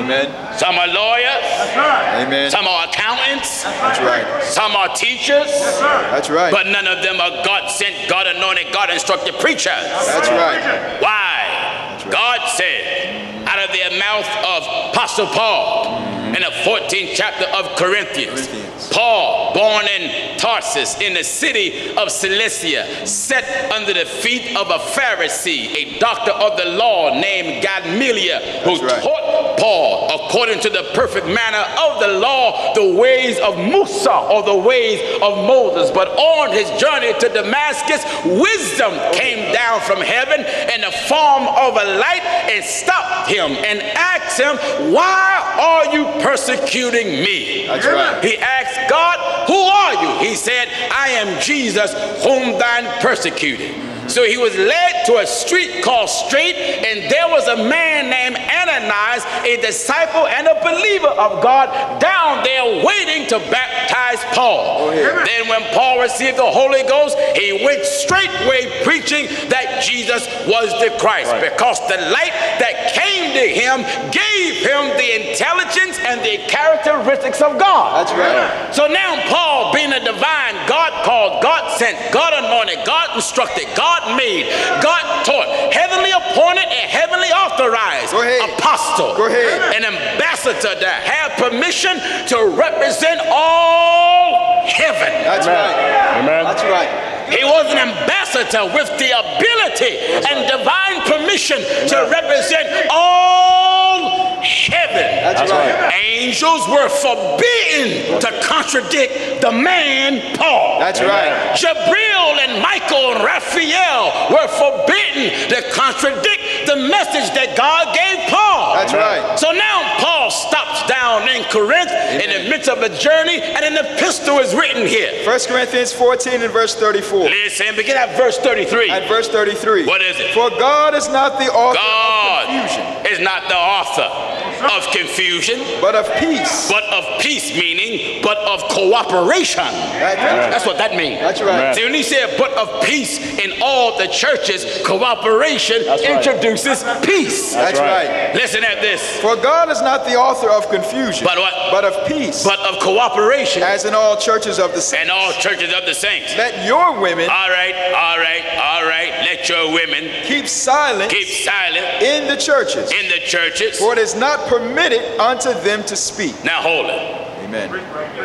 Amen. some are lawyers, Amen. some are accountants, That's right. some are teachers, That's right. but none of them are God sent, God anointed, God instructed preachers. That's right. Why? That's right. God said out of the mouth of Apostle Paul in the 14th chapter of Corinthians, Corinthians. Paul, born in Tarsus in the city of Cilicia, set under the feet of a Pharisee, a doctor of the law named Gamaliel, who right. taught Paul, according to the perfect manner of the law, the ways of Musa or the ways of Moses. But on his journey to Damascus, wisdom came down from heaven in the form of a light and stopped him and asked him, Why are you persecuting me? That's right. He asked God, Who are you? He said, I am Jesus, whom thine persecuted. So he was led to a street called Straight, and there was a man named Ananias, a disciple and a believer of God, down there waiting to baptize Paul. Then, when Paul received the Holy Ghost, he went straightway preaching that Jesus was the Christ, because the light that came to him gave him the intelligence and the characteristics of God. That's right. So now Paul, being a divine, God called, God sent, God anointed, God instructed, God made, God taught, heavenly appointed and heavenly authorized Go ahead. apostle, Go ahead. an ambassador to have permission to represent all heaven. That's right. Amen. That's right. He was an ambassador with the ability and divine permission to represent all heaven. That's right. Angels were forbidden to contradict the man Paul. That's right. Jabril and Michael and Raphael were forbidden to contradict the message that God gave Paul. That's right. So now Paul stops down in Corinth in the midst of a journey, and an epistle is written here. 1 Corinthians 14 and verse 34. Listen, begin at verse 33. At verse 33. What is it? For God is not the author of confusion, is not the author of confusion, but of peace. but of peace, meaning, but of cooperation. That- That's what that means. That's right. See, when he said, but of peace in all the churches, cooperation That's right. introduces peace. That's right. right. Listen at this. For God is not the author of confusion, But what? but of peace, But of cooperation as in all churches of the saints. and all churches of the saints. Let your women All right, all right, all right. Let your women keep silent keep silent in the churches, in the churches. for it is not permitted unto them to speak. Now hold it. Amen.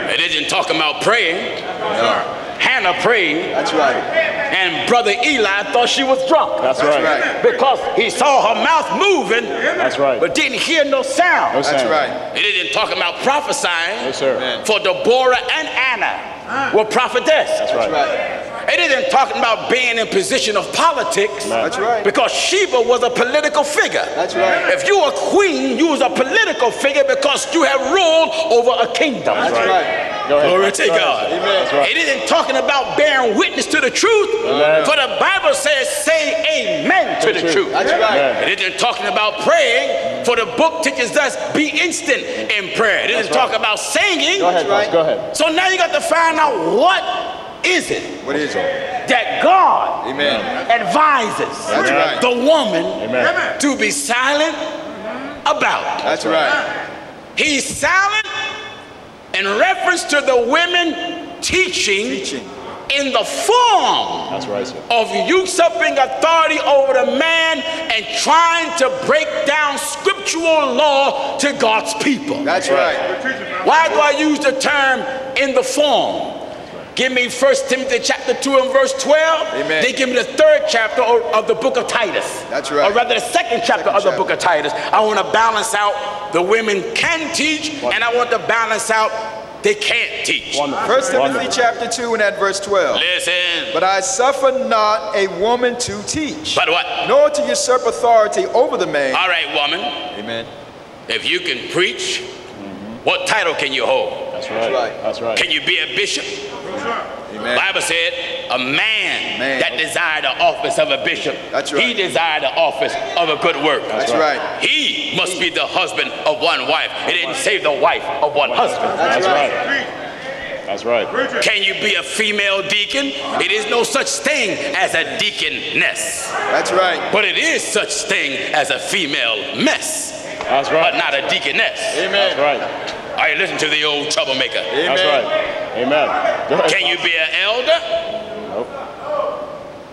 It isn't talking about praying. No, Hannah prayed, that's right. and brother Eli thought she was drunk That's That's right. right. because he saw her mouth moving, That's right. but didn't hear no sound. No That's sound. right. It isn't talking about prophesying. Yes, sir. Amen. For Deborah and Anna were prophetess. That's That's right. Right. It isn't talking about being in position of politics. That's right. Because Sheba was a political figure. That's right. If you were queen, you was a political figure because you have ruled over a kingdom. That's right. Go ahead. Glory to God. Amen. That's right. It isn't talking about bearing witness to the truth. Amen. For the Bible says, say amen to the True. truth. That's right. It isn't talking about praying, for the book teaches us be instant in prayer. It isn't right. talking about singing. Go ahead, right. Go ahead. So now you got to find out what is it What is it? that God Amen. advises right. the woman Amen. to be silent about. That's right. He's silent in reference to the women teaching Teaching. in the form That's right, sir. of usurping authority over the man and trying to break down scriptural law to God's people. That's right. Why do I use the term in the form? Give me 1 Timothy chapter 2 and verse 12. Amen. Then give me the third chapter of the book of Titus. That's right. Or rather the second chapter Second of the chapter. book of Titus. I want to balance out the women can teach and I want to balance out they can't teach. Wonderful. First Timothy Wonderful. chapter 2 and at verse 12. Listen. But I suffer not a woman to teach, But what? nor to usurp authority over the man. All right, woman. Amen. If you can preach, what title can you hold? That's right. right. That's right. Can you be a bishop? Amen. Bible said a man, Man. that desired the office of a bishop, That's right. he desired the office of a good work. That's right. He must be the husband of one wife. It didn't say the wife of one husband. That's right. right. That's right. Can you be a female deacon? It is no such thing as a deaconess, That's right. but it is such thing as a female mess, That's right. but not a deaconess. Amen. That's right. Are you listening to the old troublemaker? That's right. Amen. Ahead. Can you be an elder? Nope.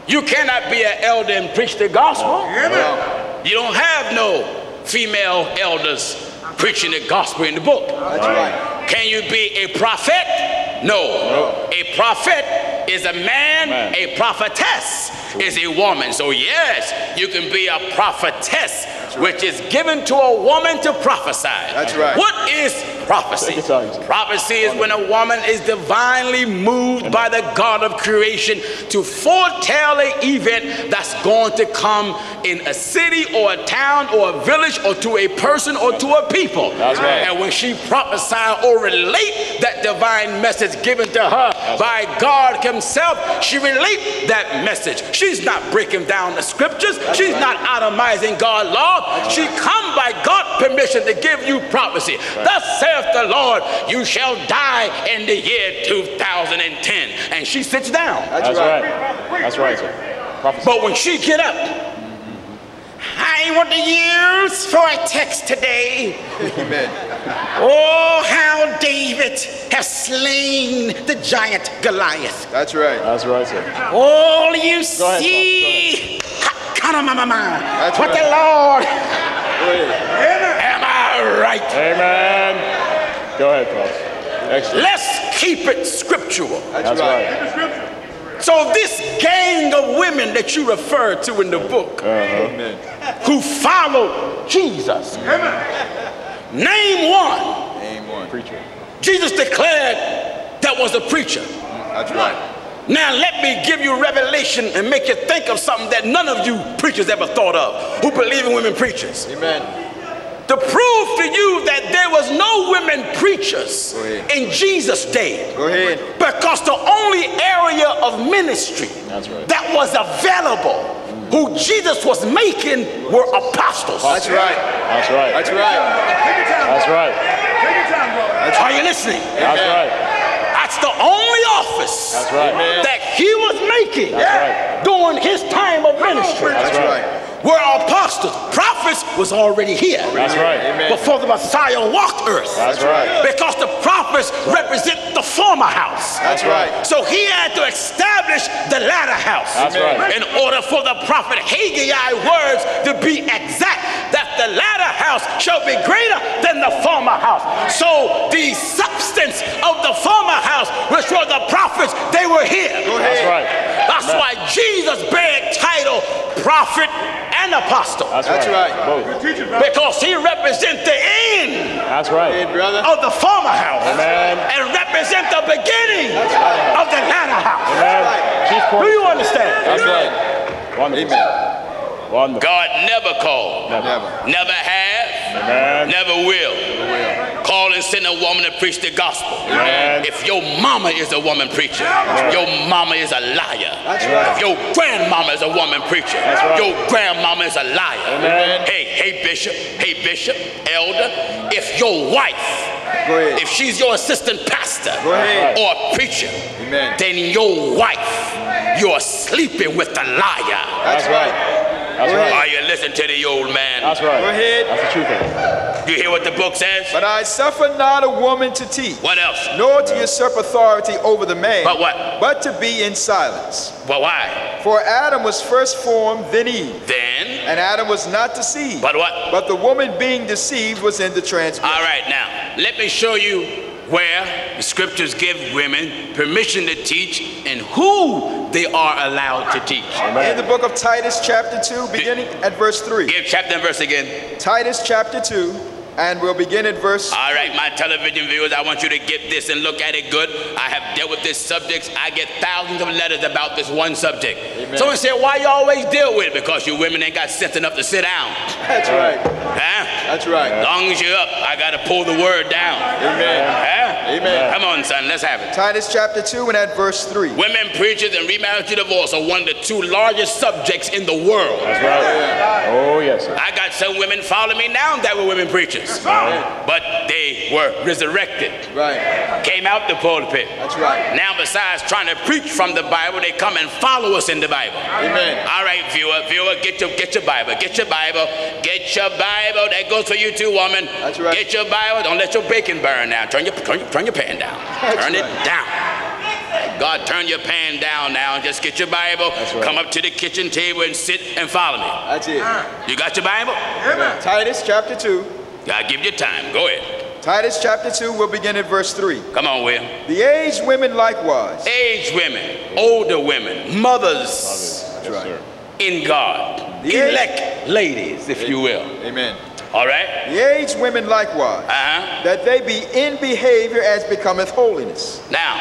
You cannot be an elder and preach the gospel. Amen. You don't have no female elders preaching the gospel in the book. That's right. Can you be a prophet? No. no. A prophet is a man, Man. a prophetess is a woman. So, yes, you can be a prophetess, which is given to a woman to prophesy. That's right. What is prophecy? Take your time. Prophecy is when a woman is divinely moved by the God of creation to foretell an event that's going to come in a city or a town or a village or to a person or to a people. That's right. And when she prophesy or relate that divine message given to her by God Himself, she relate that message. She's not breaking down the scriptures. She's not atomizing God's law. She come by God's permission to give you prophecy. Thus saith the Lord, you shall die in the year 2010. And she sits down. That's right. That's right, sir. Prophecy. But when she get up, I want to use for a text today. Amen. Oh, how David has slain the giant Goliath. That's right. That's right, sir. All you ahead, see, That's what right. the Lord, am I right? Amen. Go ahead, Pastor. Excellent. Let's keep it scriptural. That's, That's right. right. So this gang of women that you refer to in the book, uh-huh. Amen. who followed Jesus, name one. Name one. Preacher. Jesus declared that was a preacher. Mm, that's right. Now let me give you revelation and make you think of something that none of you preachers ever thought of who believe in women preachers. Amen. To prove to you that there was no women preachers in Jesus' day. Go ahead. Because the only area of ministry That's right. that was available who Jesus was making were apostles. That's right. That's right. That's right. That's right. Are you listening? That's right. That's the only office That's right. that he was making That's right. during his time of ministry. That's right. Right. Where apostles, prophets was already here That's right. Amen. before the Messiah walked earth. That's right. Because the prophets represent the former house. That's right. So he had to establish the latter house. That's right. In order for the prophet Haggai words to be exact, that the latter house shall be greater than the former house. So the substance of the former house, which were the prophets, they were here. That's right. That's Amen. why Jesus bear title prophet and apostle. That's, That's right. Both. Because he represents the end That's right. Hey, brother. of the former house Amen. and represent the beginning of the latter house. Amen. Chief Do you understand? That's right. Wonderful. Amen. Wonderful. God never called, Never. Never. never have, Amen. never will. Call and send a woman to preach the gospel. Amen. If your mama is a woman preacher, your mama is a liar. That's right. If your grandmama is a woman preacher, right. your grandmama is a liar. Amen. Hey, hey, bishop, hey, bishop, elder, if your wife, if she's your assistant pastor or preacher, Amen. then your wife, you're sleeping with the liar. That's right. That's right. Are you listening to the old man? That's right. Go ahead. That's the truth of it. You hear what the book says? But I suffer not a woman to teach, What else? nor to usurp authority over the man, But what? but to be in silence. Well, why? For Adam was first formed, then Eve. Then, And Adam was not deceived. but what? But the woman being deceived was in the transgression. All right, now, let me show you where the scriptures give women permission to teach and who they are allowed to teach. In the book of Titus, chapter 2, beginning at verse 3. Give chapter and verse again. Titus, chapter 2, and we'll begin at verse. All right, my television viewers, I want you to get this and look at it good. I have dealt with this subject. I get thousands of letters about this one subject. Someone said, why you always deal with it? Because you women ain't got sense enough to sit down. That's right. Huh? That's right. Long as you're up, I got to pull the word down. Amen. Huh? Amen. Come on, son, let's have it. Titus, chapter 2, and at verse 3. Women preachers and remarriage to divorce are one of the two largest subjects in the world. That's right. Oh, yes, sir. I got some women following me now that were women preachers, but they were resurrected, Right. came out the pulpit. That's right. Now, besides trying to preach from the Bible, they come and follow us in the Bible. Amen. All right, viewer, viewer, get your get your Bible, get your Bible, get your Bible. That goes for you too, woman. That's right. Get your Bible. Don't let your bacon burn now. Turn your turn your, turn your pan down. That's turn it down. God, turn your pan down now and just get your Bible. right. Come up to the kitchen table and sit and follow me. That's it. You got your Bible? Amen. Titus, chapter 2. God give you time. Go ahead. Titus, chapter 2, we'll begin at verse 3. Come on, Will. The aged women likewise. Aged women, older women, mothers That's right. in God, The age- elect ladies, if you will. Amen. All right? The aged women likewise, Uh-huh. that they be in behavior as becometh holiness. Now,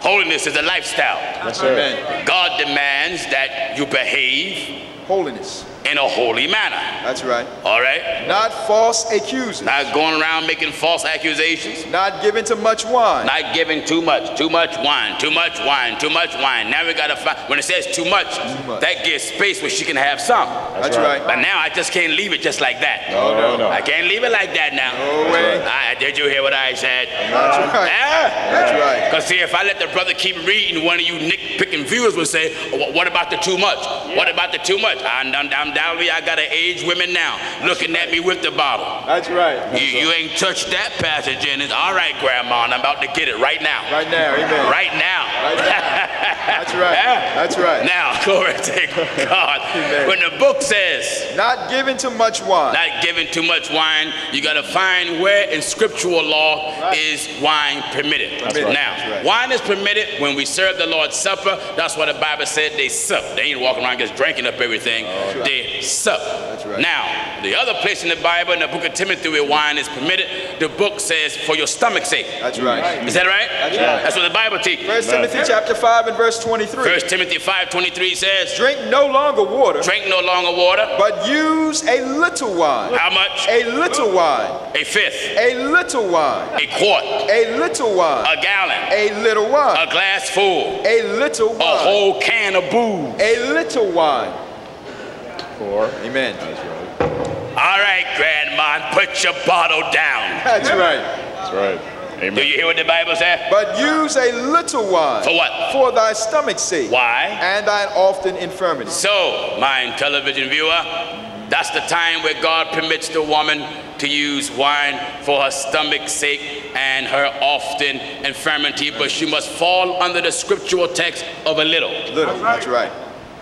holiness is a lifestyle. Yes, sir. Amen. God demands that you behave Holiness. In a holy manner. That's right. All right? Not false accusers. Not going around making false accusations. Not giving too much wine. Not giving too much, too much wine, too much wine, too much wine. Now we gotta find, when it says too much, much. that gives space where she can have some. That's right. But now I just can't leave it just like that. No, no, no. I can't leave it like that now. No way. Ah, did you hear what I said? That's right. Ah? That's right. Because see, if I let the brother keep reading, one of you nitpicking viewers would say, what about the too much? What about the too much? And undoubtedly, I got an aged women now looking at me with the bottle. That's right. You, you ain't touched that passage in it. All right, Grandma, and I'm about to get it right now. Right now. Amen. Right now. Right now. That's right. That's right. Now, glory to God. Amen. When the book says, Not given too much wine. not giving too much wine, you got to find where in scriptural law Right. is wine permitted. Permitted. Now, That's right. wine is permitted when we serve the Lord's Supper. That's what the Bible said they sup. They ain't walking around just drinking up everything. Oh, right. They That's right. Now, the other place in the Bible, in the book of Timothy, where wine is permitted, the book says for your stomach's sake. That's right. Is that right? That's right. That's what the Bible teaches. First Timothy chapter 5 and verse 23. First Timothy 5:23 says, Drink no longer water, "Drink no longer water. but use a little wine. How much? A little wine. A fifth, A little wine. a quart, A little wine. a gallon, A little wine. a glass full, A little wine. a whole can of booze." A little wine. Four. Amen. All right, Grandma, put your bottle down. That's right. That's right. Amen. Do you hear what the Bible says? But use a little wine. For what? For thy stomach's sake. Why? And thine often infirmity. So, my television viewer, that's the time where God permits the woman to use wine for her stomach's sake and her often infirmity, but she must fall under the scriptural text of a little. Little. That's right.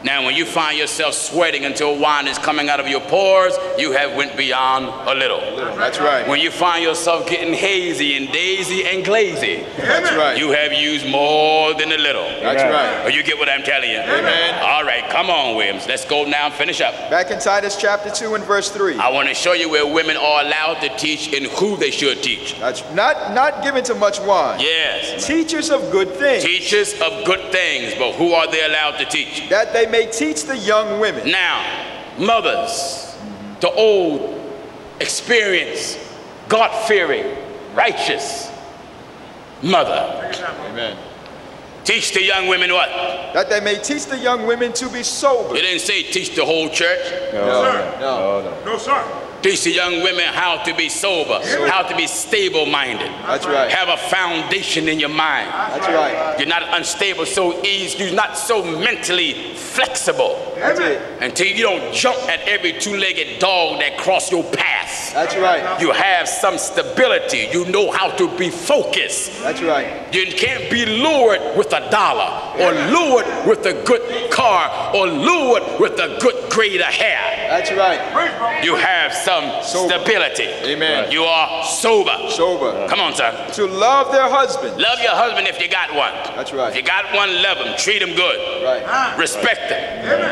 Now, when you find yourself sweating until wine is coming out of your pores, you have went beyond a little. That's right. When you find yourself getting hazy and daisy and glazy, That's right. you have used more than a little. That's right. Or you get what I'm telling you? Amen. All right, come on, Williams. Let's go now and finish up. Back in Titus chapter 2 and verse 3. I want to show you where women are allowed to teach and who they should teach. That's not not given to much wine. Yes. Teachers of good things. Teachers of good things, but who are they allowed to teach? that they may teach the young women. Now, mothers, the old, experienced, God fearing, righteous mother. Amen. Teach the young women what? That they may teach the young women to be sober. It didn't say teach the whole church. No, No, no, no. no. No, sir. Teach the young women how to be sober, how to be stable minded. That's right. Have a foundation in your mind. That's right. You're not unstable so easy. You're not so mentally flexible Until you don't jump at every two-legged dog that cross your path. That's right. You have some stability. You know how to be focused. That's right. You can't be lured with a dollar or lured with a good car or lured with a good grade of hair. That's right. You have some Sober. stability. Amen. You are sober. Sober. Come on, sir. To love their husband. Love your husband if you got one. That's right. If you got one, love him. Treat him good. Right. Respect him.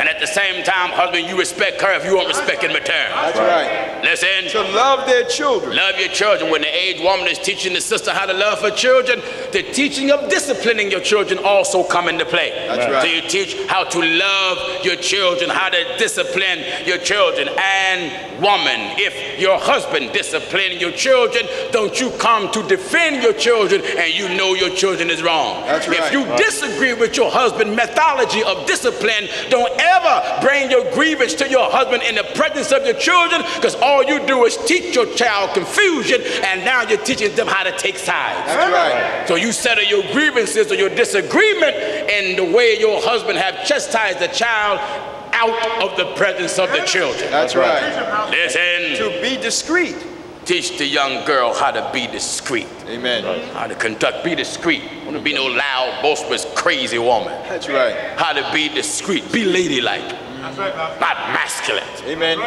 And at the same time, husband, you respect her if you won't respect in return. That's right. Listen. To love their children. Love your children. When the aged woman is teaching the sister how to love her children, the teaching of disciplining your children also come into play. That's right. So you teach how to love your children, how to discipline your children. And woman, if your husband disciplining your children, don't you come to defend your children and you know your children is wrong. That's right. If right. you disagree with your husband methodology of discipline, don't ever bring your grievance to your husband in the presence of your children because all you do is teach your child confusion and now you're teaching them how to take sides. That's right. So you settle your grievances or your disagreement in the way your husband have chastised the child out of the presence of the children. That's right. Listen, To be discreet. Teach the young girl how to be discreet, Amen. how to conduct, be discreet. Don't be no loud, boisterous, crazy woman. That's right. How to be discreet, be ladylike, That's right, Bob. not masculine. Amen.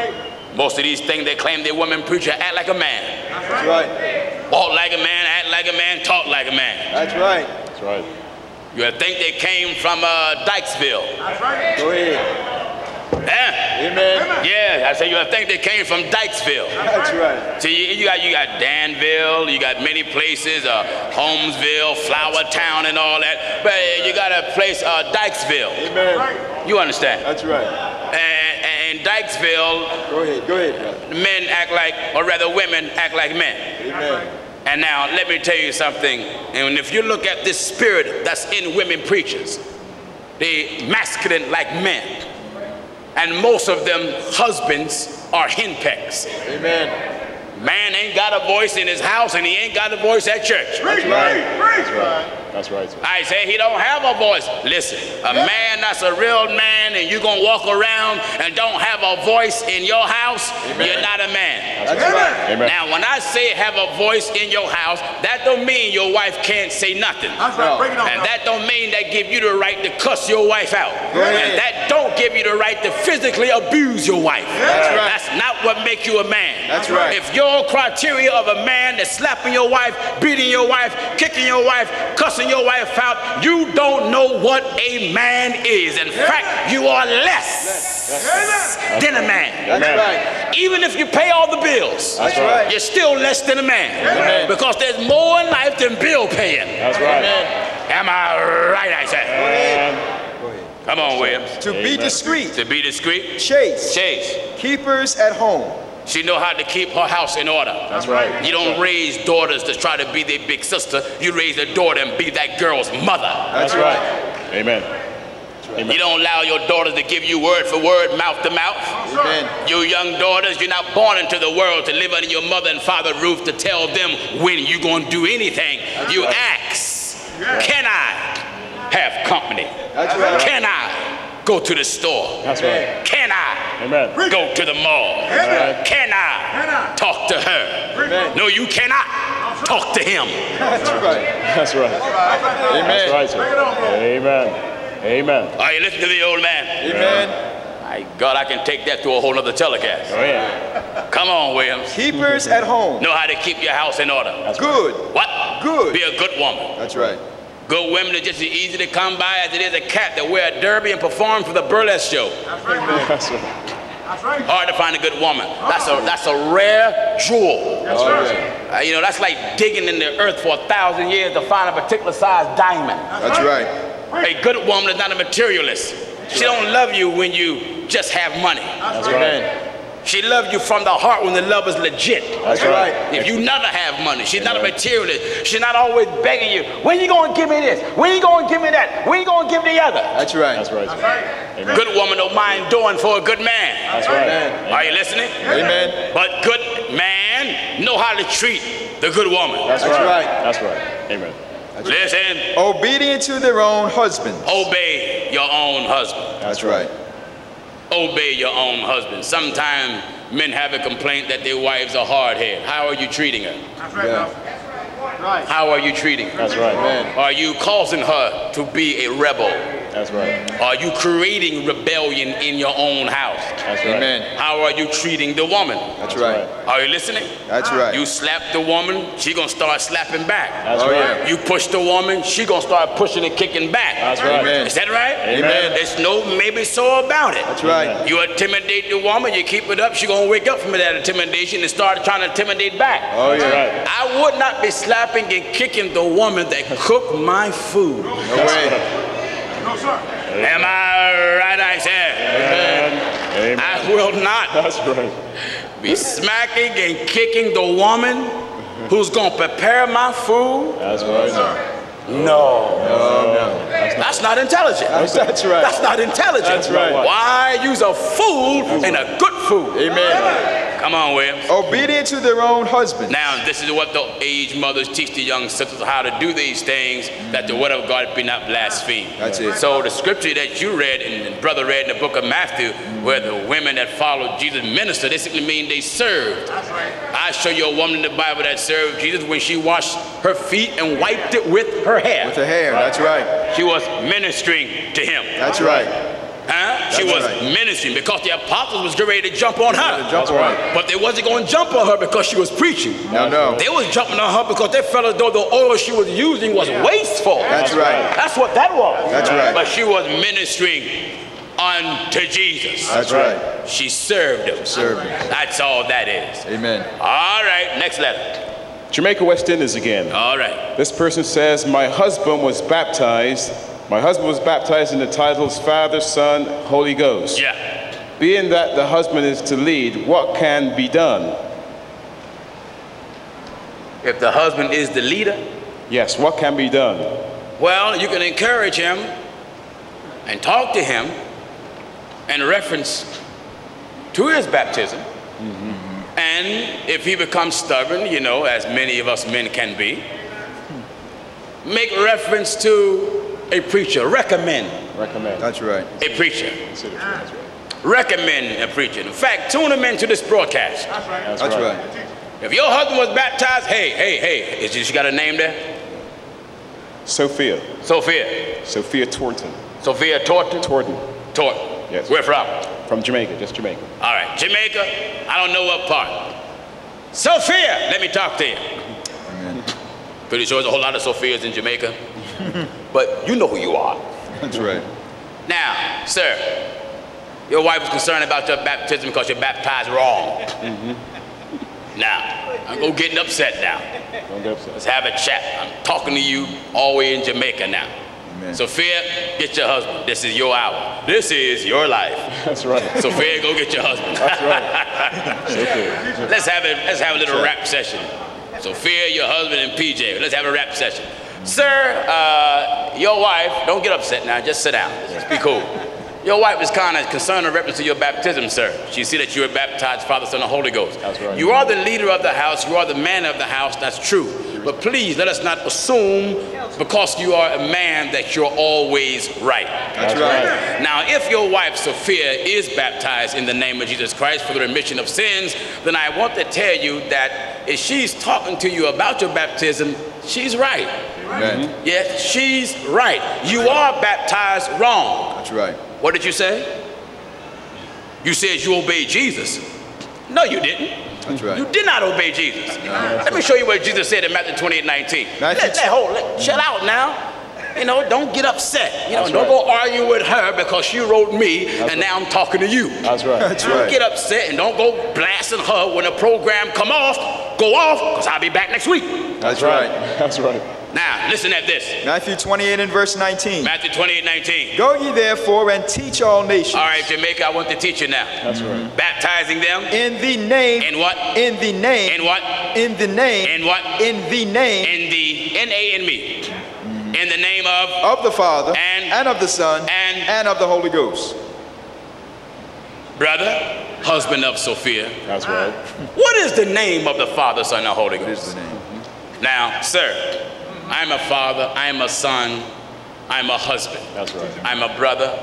Most of these things they claim they're women preacher act like a man, That's right. walk like a man, act like a man, talk like a man. That's right. That's right. You would think they came from uh, Dykesville. Go ahead. Eh? Amen. Yeah, I say you think they came from Dykesville. That's right. See, you, you got you got Danville, you got many places, uh, Holmesville, Flower Town, and all that. But you got a place, uh, Dykesville. Amen. You understand? That's right. And, and Dykesville, Go ahead. Go ahead, brother. men act like, or rather, women act like men. Amen. And now, let me tell you something. And if you look at this spirit that's in women preachers, they masculine like men. And most of them husbands are henpecks. Amen. Man ain't got a voice in his house and he ain't got a voice at church. That's right. That's right. That's right. sir. I say he don't have a voice. Listen, a man that's a real man and you're gonna walk around and don't have a voice in your house, you're not a man. That's right. Amen. Now, when I say have a voice in your house, that don't mean your wife can't say nothing. That's right. Break it on. And that don't mean that give you the right to cuss your wife out. Go. And that don't give you the right to physically abuse your wife. That's right. That's not what make you a man. That's right. If your criteria of a man is slapping your wife, beating your wife, kicking your wife, cussing your wife out, you don't know what a man is. In fact, you are less than a man. That's right. Even if you pay all the bills, That's right. you're still less than a man. Amen. Because there's more in life than bill paying. That's right. Amen. Am I right, I say? Go ahead. Come on, Williams. To be discreet. To be discreet, Chase. Chase. Keepers at home. She know how to keep her house in order. that's right. You don't raise daughters to try to be their big sister. You raise a daughter and be that girl's mother. That's, That's right. right. Amen. You don't allow your daughters to give you word for word, mouth to mouth. Amen. You young daughters, you're not born into the world to live under your mother and father roof to tell them when you're going to do anything. you ask, can I have company? That's right. Can I go to the store? That's right. Can I Amen. go to the mall? Amen. Can I talk to her? Amen. No, you cannot talk to him. That's right. That's right. That's Amen. right, sir. Amen. Amen. Are you listening to me, old man? Amen. My God, I can take that to a whole nother telecast. Oh, yeah. Come on, Williams. Keepers at home. Know how to keep your house in order. Good. What? Good. Be a good woman. That's right. Good women are just as easy to come by as it is a cat that wear a derby and perform for the burlesque show. That's right. That's right. Hard to find a good woman. That's a that's a rare jewel. That's right. Uh, you know, that's like digging in the earth for a thousand years to find a particular size diamond. That's right. A good woman is not a materialist. She don't love you when you just have money. That's That's right. Right. Amen. She loves you from the heart when the love is legit. That's right. If you never have money, she's not a materialist. She's not always begging you. When you gonna give me this? When you gonna give me that? When you gonna give the other? That's right. That's right. Amen. Good woman don't mind doing for a good man. That's right. Amen. Are you listening? Amen. But good man know how to treat the good woman. That's That's right. right. That's right. Amen. Listen, Obedient to their own husbands. obey your own husband. That's right. Obey your own husband. Sometimes men have a complaint that their wives are hard headed. How are you treating her? That's right, Yeah. How are you treating her? That's right. Amen. Are you causing her to be a rebel? That's right. Are you creating rebellion in your own house? That's right. Amen. How are you treating the woman? That's right. Are you listening? That's right. You slap the woman, she gonna start slapping back. That's Oh, right. yeah. You push the woman, she gonna start pushing and kicking back. That's right. Amen. Is that right? Amen. There's no maybe so about it. That's right. You intimidate the woman, you keep it up, she gonna wake up from that intimidation and start trying to intimidate back. Oh, That's yeah. right. I would not be slapping and kicking the woman that cooked my food. No way. Am I right? I said, Amen. Amen. I will not That's right. be smacking and kicking the woman who's gonna prepare my food. That's right. No, Oh, no. that's not intelligent. That's, that's right. That's not intelligent. That's right. Why use a fool in a good fool? Amen. Come on, Williams. Obedient to their own husbands. Now, this is what the aged mothers teach the young sisters how to do these things, that the word of God be not blasphemed. That's it. So the scripture that you read and brother read in the book of Matthew, where the women that followed Jesus ministered, they simply mean they served. That's right. I show you a woman in the Bible that served Jesus when she washed her feet and wiped it with her hair. With her hair. That's right. She was ministering to him. That's right. Huh? She was right. ministering because the apostles was getting ready to jump on her. That's right. But they wasn't going to jump on her because she was preaching. No, no. They was jumping on her because they felt as though the oil she was using was wasteful. That's right. That's what that was. That's right. But she was ministering unto Jesus. That's right. She served him. Served him. That's all that is. Amen. All right, next letter. Jamaica West Indies again. All right. This person says, My husband was baptized. My husband was baptized in the titles Father, Son, Holy Ghost. Yeah. Being that the husband is to lead, what can be done? If the husband is the leader, Yes, what can be done? well, you can encourage him and talk to him in reference to his baptism. And if he becomes stubborn, you know, as many of us men can be, make reference to a preacher, recommend Recommend. That's right. a preacher, Consider. That's ah. right. recommend a preacher. In fact, tune him into this broadcast. That's, right. That's right. right. If your husband was baptized, hey, hey, hey, is she got a name there? Sophia. Sophia. Sophia Torton. Sophia Torton? Torton. Torton. Yes. Where from? From Jamaica, just Jamaica. All right, Jamaica. I don't know what part. Sophia, let me talk to you. Amen. Pretty sure there's a whole lot of Sophias in Jamaica, but you know who you are. That's right. Now, sir, your wife is concerned about your baptism because you're baptized wrong. Mm-hmm. Now, I'm go getting upset now. Don't get upset. Let's have a chat. I'm talking to you all the way in Jamaica now. Amen. Sophia, get your husband. This is your hour. This is your life. That's right. Sophia, go get your husband. That's right. okay. let's have a let's have a little rap session. Sophia, your husband, and PJ. Let's have a rap session. Sir, uh, your wife, don't get upset now. Just sit down. Just be cool. Your wife is kind of concerned in reference to your baptism, sir. She see that you were baptized, Father, Son, and Holy Ghost. That's right. You are the leader of the house. You are the man of the house. That's true. But please let us not assume because you are a man that you're always right. That's right. Now, if your wife Sophia is baptized in the name of Jesus Christ for the remission of sins, then I want to tell you that if she's talking to you about your baptism, she's right. Amen. Yes, she's right. You are baptized wrong. That's right. What did you say? You said you obeyed Jesus. No, you didn't. That's right. You did not obey Jesus. Let me show you what Jesus said in Matthew 28 19. Matthew- Let, let, hold, let, chill out now. You know, don't get upset. You know, That's don't right. go argue with her because she wrote me and now I'm talking to you. That's right. That's Don't right. get upset and don't go blasting her when the program come off. Go off because I'll be back next week. That's right. right. That's right. Now, listen at this. Matthew 28 and verse 19. Matthew 28, 19. Go ye therefore and teach all nations. All right, Jamaica, I want to teach you now. That's right. Baptizing them In the name. in what? In the name. In what? In the name. In what? In the name In the N-A and me. Mm. In the name of of the Father And- And of the Son and- and of the Holy Ghost. brother, husband of Sophia. That's right. What is the name of the Father, Son, and Holy Ghost? Ghost? the name. Now, sir, I'm a father, I'm a son, I'm a husband. That's right. I'm a brother,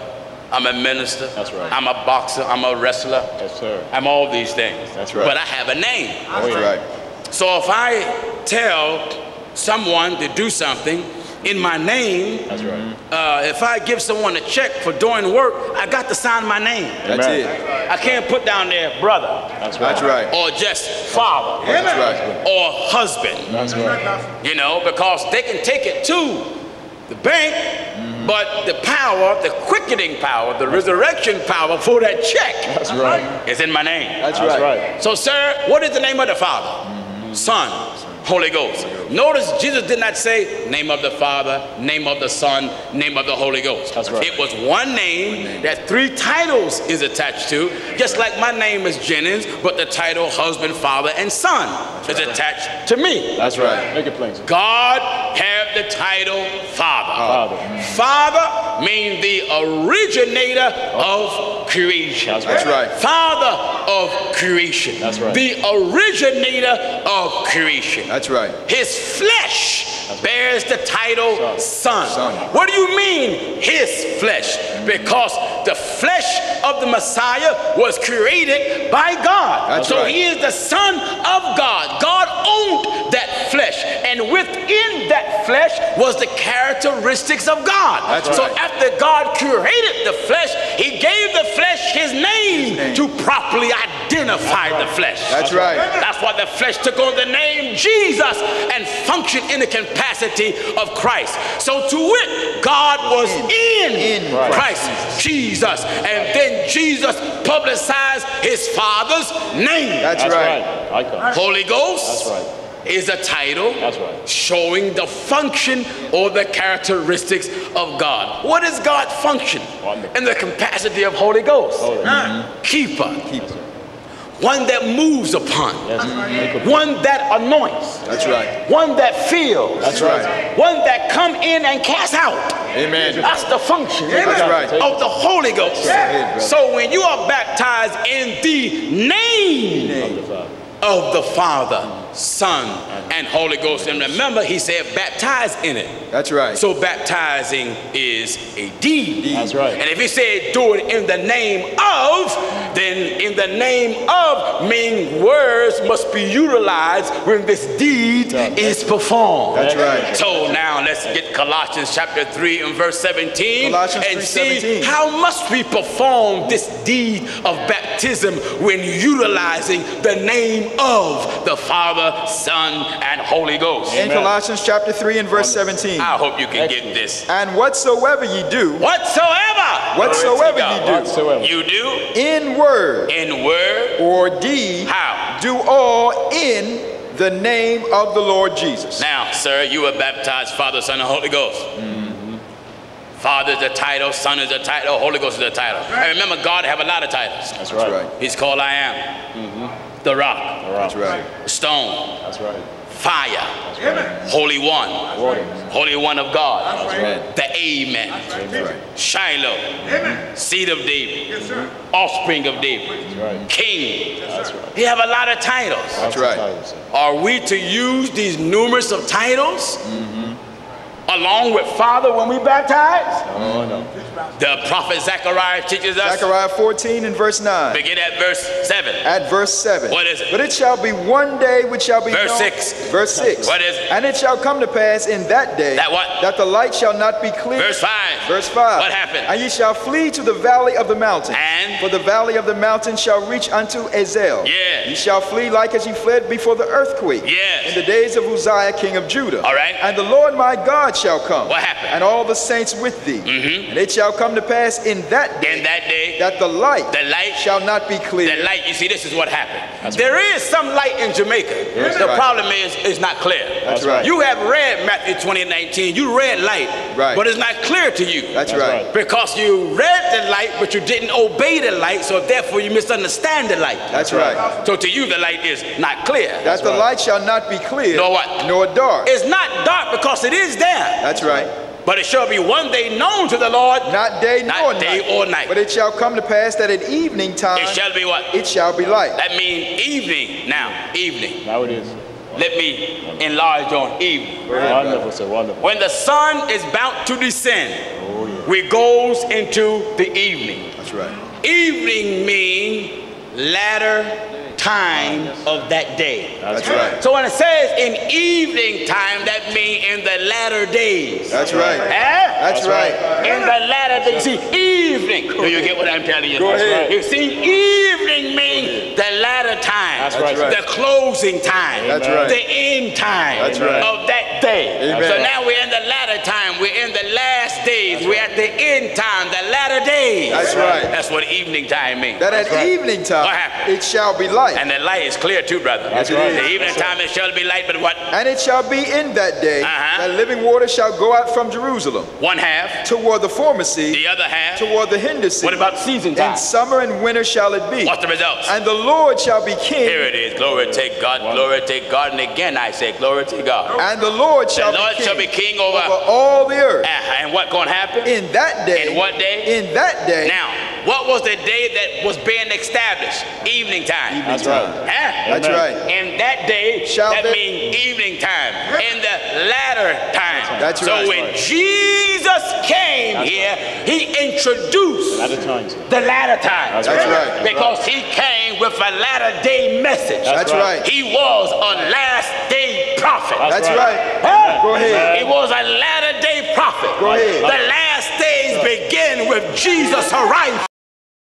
I'm a minister. That's right. I'm a boxer, I'm a wrestler. Yes, sir. I'm all these things. That's right. But I have a name. That's right. So if I tell someone to do something in my name, That's right. uh, if I give someone a check for doing work, I got to sign my name. That's Amen. it. I can't put down there brother That's right. That's right. or just father That's right. or husband, That's right. you know, because they can take it to the bank, but the power, the quickening power, the resurrection power for that check That's right. is in my name. That's That's right. right. So, sir, what is the name of the Father? Son, Holy Ghost. Notice Jesus did not say name of the Father, name of the Son, name of the Holy Ghost. That's right. It was one name that three titles is attached to, just like my name is Jennings, but the title husband, father, and son is attached to me. That's right. Make it plain. sir. God have the title Father. Father. Father means the originator of creation. That's That's right. Father of creation. That's right. The originator of creation. That's right. His flesh bears the title son. Son. What do you mean, his flesh? Because the flesh of the Messiah was created by God. That's so right. he is the son of God. God owned that flesh, and within that flesh was the characteristics of God. That's so right. after God created the flesh, he gave the flesh his name, name. to properly identify the flesh. That's right. That's why the flesh took on the name Jesus and functioned in the capacity of Christ. So to wit, God was in, In Christ Jesus. And then Jesus publicized his Father's name. That's, That's right. right. Holy Ghost That's right. is a title That's right. showing the function or the characteristics of God. What is God function? Wonderful. In the capacity of Holy Ghost. Holy. Keeper. Keep. One that moves upon. Yes. One that anoints. That's right. One that fills. That's right. One that come in and cast out. Amen. That's the function That's right. of the Holy Ghost. So when you are baptized in the name of the Father, Son, and Holy Ghost, and remember, he said baptize in it. That's right. So baptizing is a deed. That's right. And if he said do it in the name of, then in the name of mean words must be utilized when this deed is performed. That's right. So now let's get Colossians chapter 3 and verse 17 Colossians and 3, see 17. how must we perform this deed of baptism when utilizing the name of the Father, Son, and Holy Ghost. In Colossians chapter 3 and verse 17. I hope you can get this. And whatsoever ye do, Whatsoever. Whatsoever ye do. Whatsoever. You do in word in word. or deed, How? do all in the name of the Lord Jesus. Now, sir, you were baptized Father, Son, and Holy Ghost. Mm-hmm. Father is a title, Son is a title, Holy Ghost is a title. And remember, God have a lot of titles. That's That's right. right. He's called I am, mm-hmm. The rock, That's right. stone, That's right. fire, Holy One, Water. Holy One of God, That's right. the Amen, That's right. Shiloh, Amen. seed of David, Yes, sir. offspring of David, That's right. King. That's right. He have a lot of titles. That's right. Are we to use these numerous of titles along with Father when we baptize? Oh, no. The prophet Zechariah teaches us. Zechariah 14 and verse 9. Begin at verse 7. At verse 7. What is it? But it shall be one day which shall be Verse known- 6. Verse 6. What is it? And it shall come to pass in that day That what? that the light shall not be clear. Verse 5. Verse 5. What happened? And ye shall flee to the valley of the mountain. And? For the valley of the mountain shall reach unto Azal. Yeah. Ye shall flee like as ye fled before the earthquake. Yes. In the days of Uzziah king of Judah. All right. And the Lord my God shall come. What happened? And all the saints with thee. Mhm. And it shall shall come to pass in that day in that day that the light, the light shall not be clear. the light you see this is what happened There is some light in jamaica the right. problem is it's not clear That's right. you have read matthew 2019 you read light Right. but it's not clear to you That's, right. because you read the light but you didn't obey the light so therefore you misunderstand the light That's right. so to you the light is not clear That the light shall not be clear, Nor what? nor dark. it's not dark because it is there That's right. but it shall be one day known to the lord Not day Not nor day night. or night. But it shall come to pass that at evening time it shall be what it shall be light. that means evening now evening Now it is. let me enlarge on evening Wonderful, sir. Wonderful. when the sun is about to descend oh, we goes into the evening That's right. evening mean latter time of that day That's right. so when it says in evening time that means in the latter days That's right. Eh? That's right. in the latter days. See, evening. Do you get what I'm telling you? Go ahead. You see, evening means the latter time. That's right. right. The closing time. That's right. The end time That's right. of that day. Amen. So now we're in the latter time. We're in the last days. we're at the end time, the latter days. That's right. That's what evening time means. That at evening time What it shall be light. And the light is clear too, brother. That's right. The evening time it shall be light, but what? And it shall be in that day Uh-huh. that living water shall go out from Jerusalem One half, toward the former sea, the other half. toward the hinder sea. What about season time? In summer and winter shall it be. What's the results? And the Lord shall be king, Here it is. Glory to God. Glory to God. And again I say, glory to God. and the Lord The shall, Lord be, king shall be king over. over all the earth. Uh, and what going to happen? In that day, In what day? In that day, Now, what was the day that was being established? Evening time. That's right. Huh? that's right. And that day, Shall that there- means evening time. In the latter time. That's right. so right. when Jesus came here, he introduced At a time, the latter time. That's That's right. right. Because he came with a latter day message. That's right. right. He was a last day prophet. That's right. right. Huh? Go ahead. He was a latter day prophet. Go ahead. The last days begin with Jesus arriving.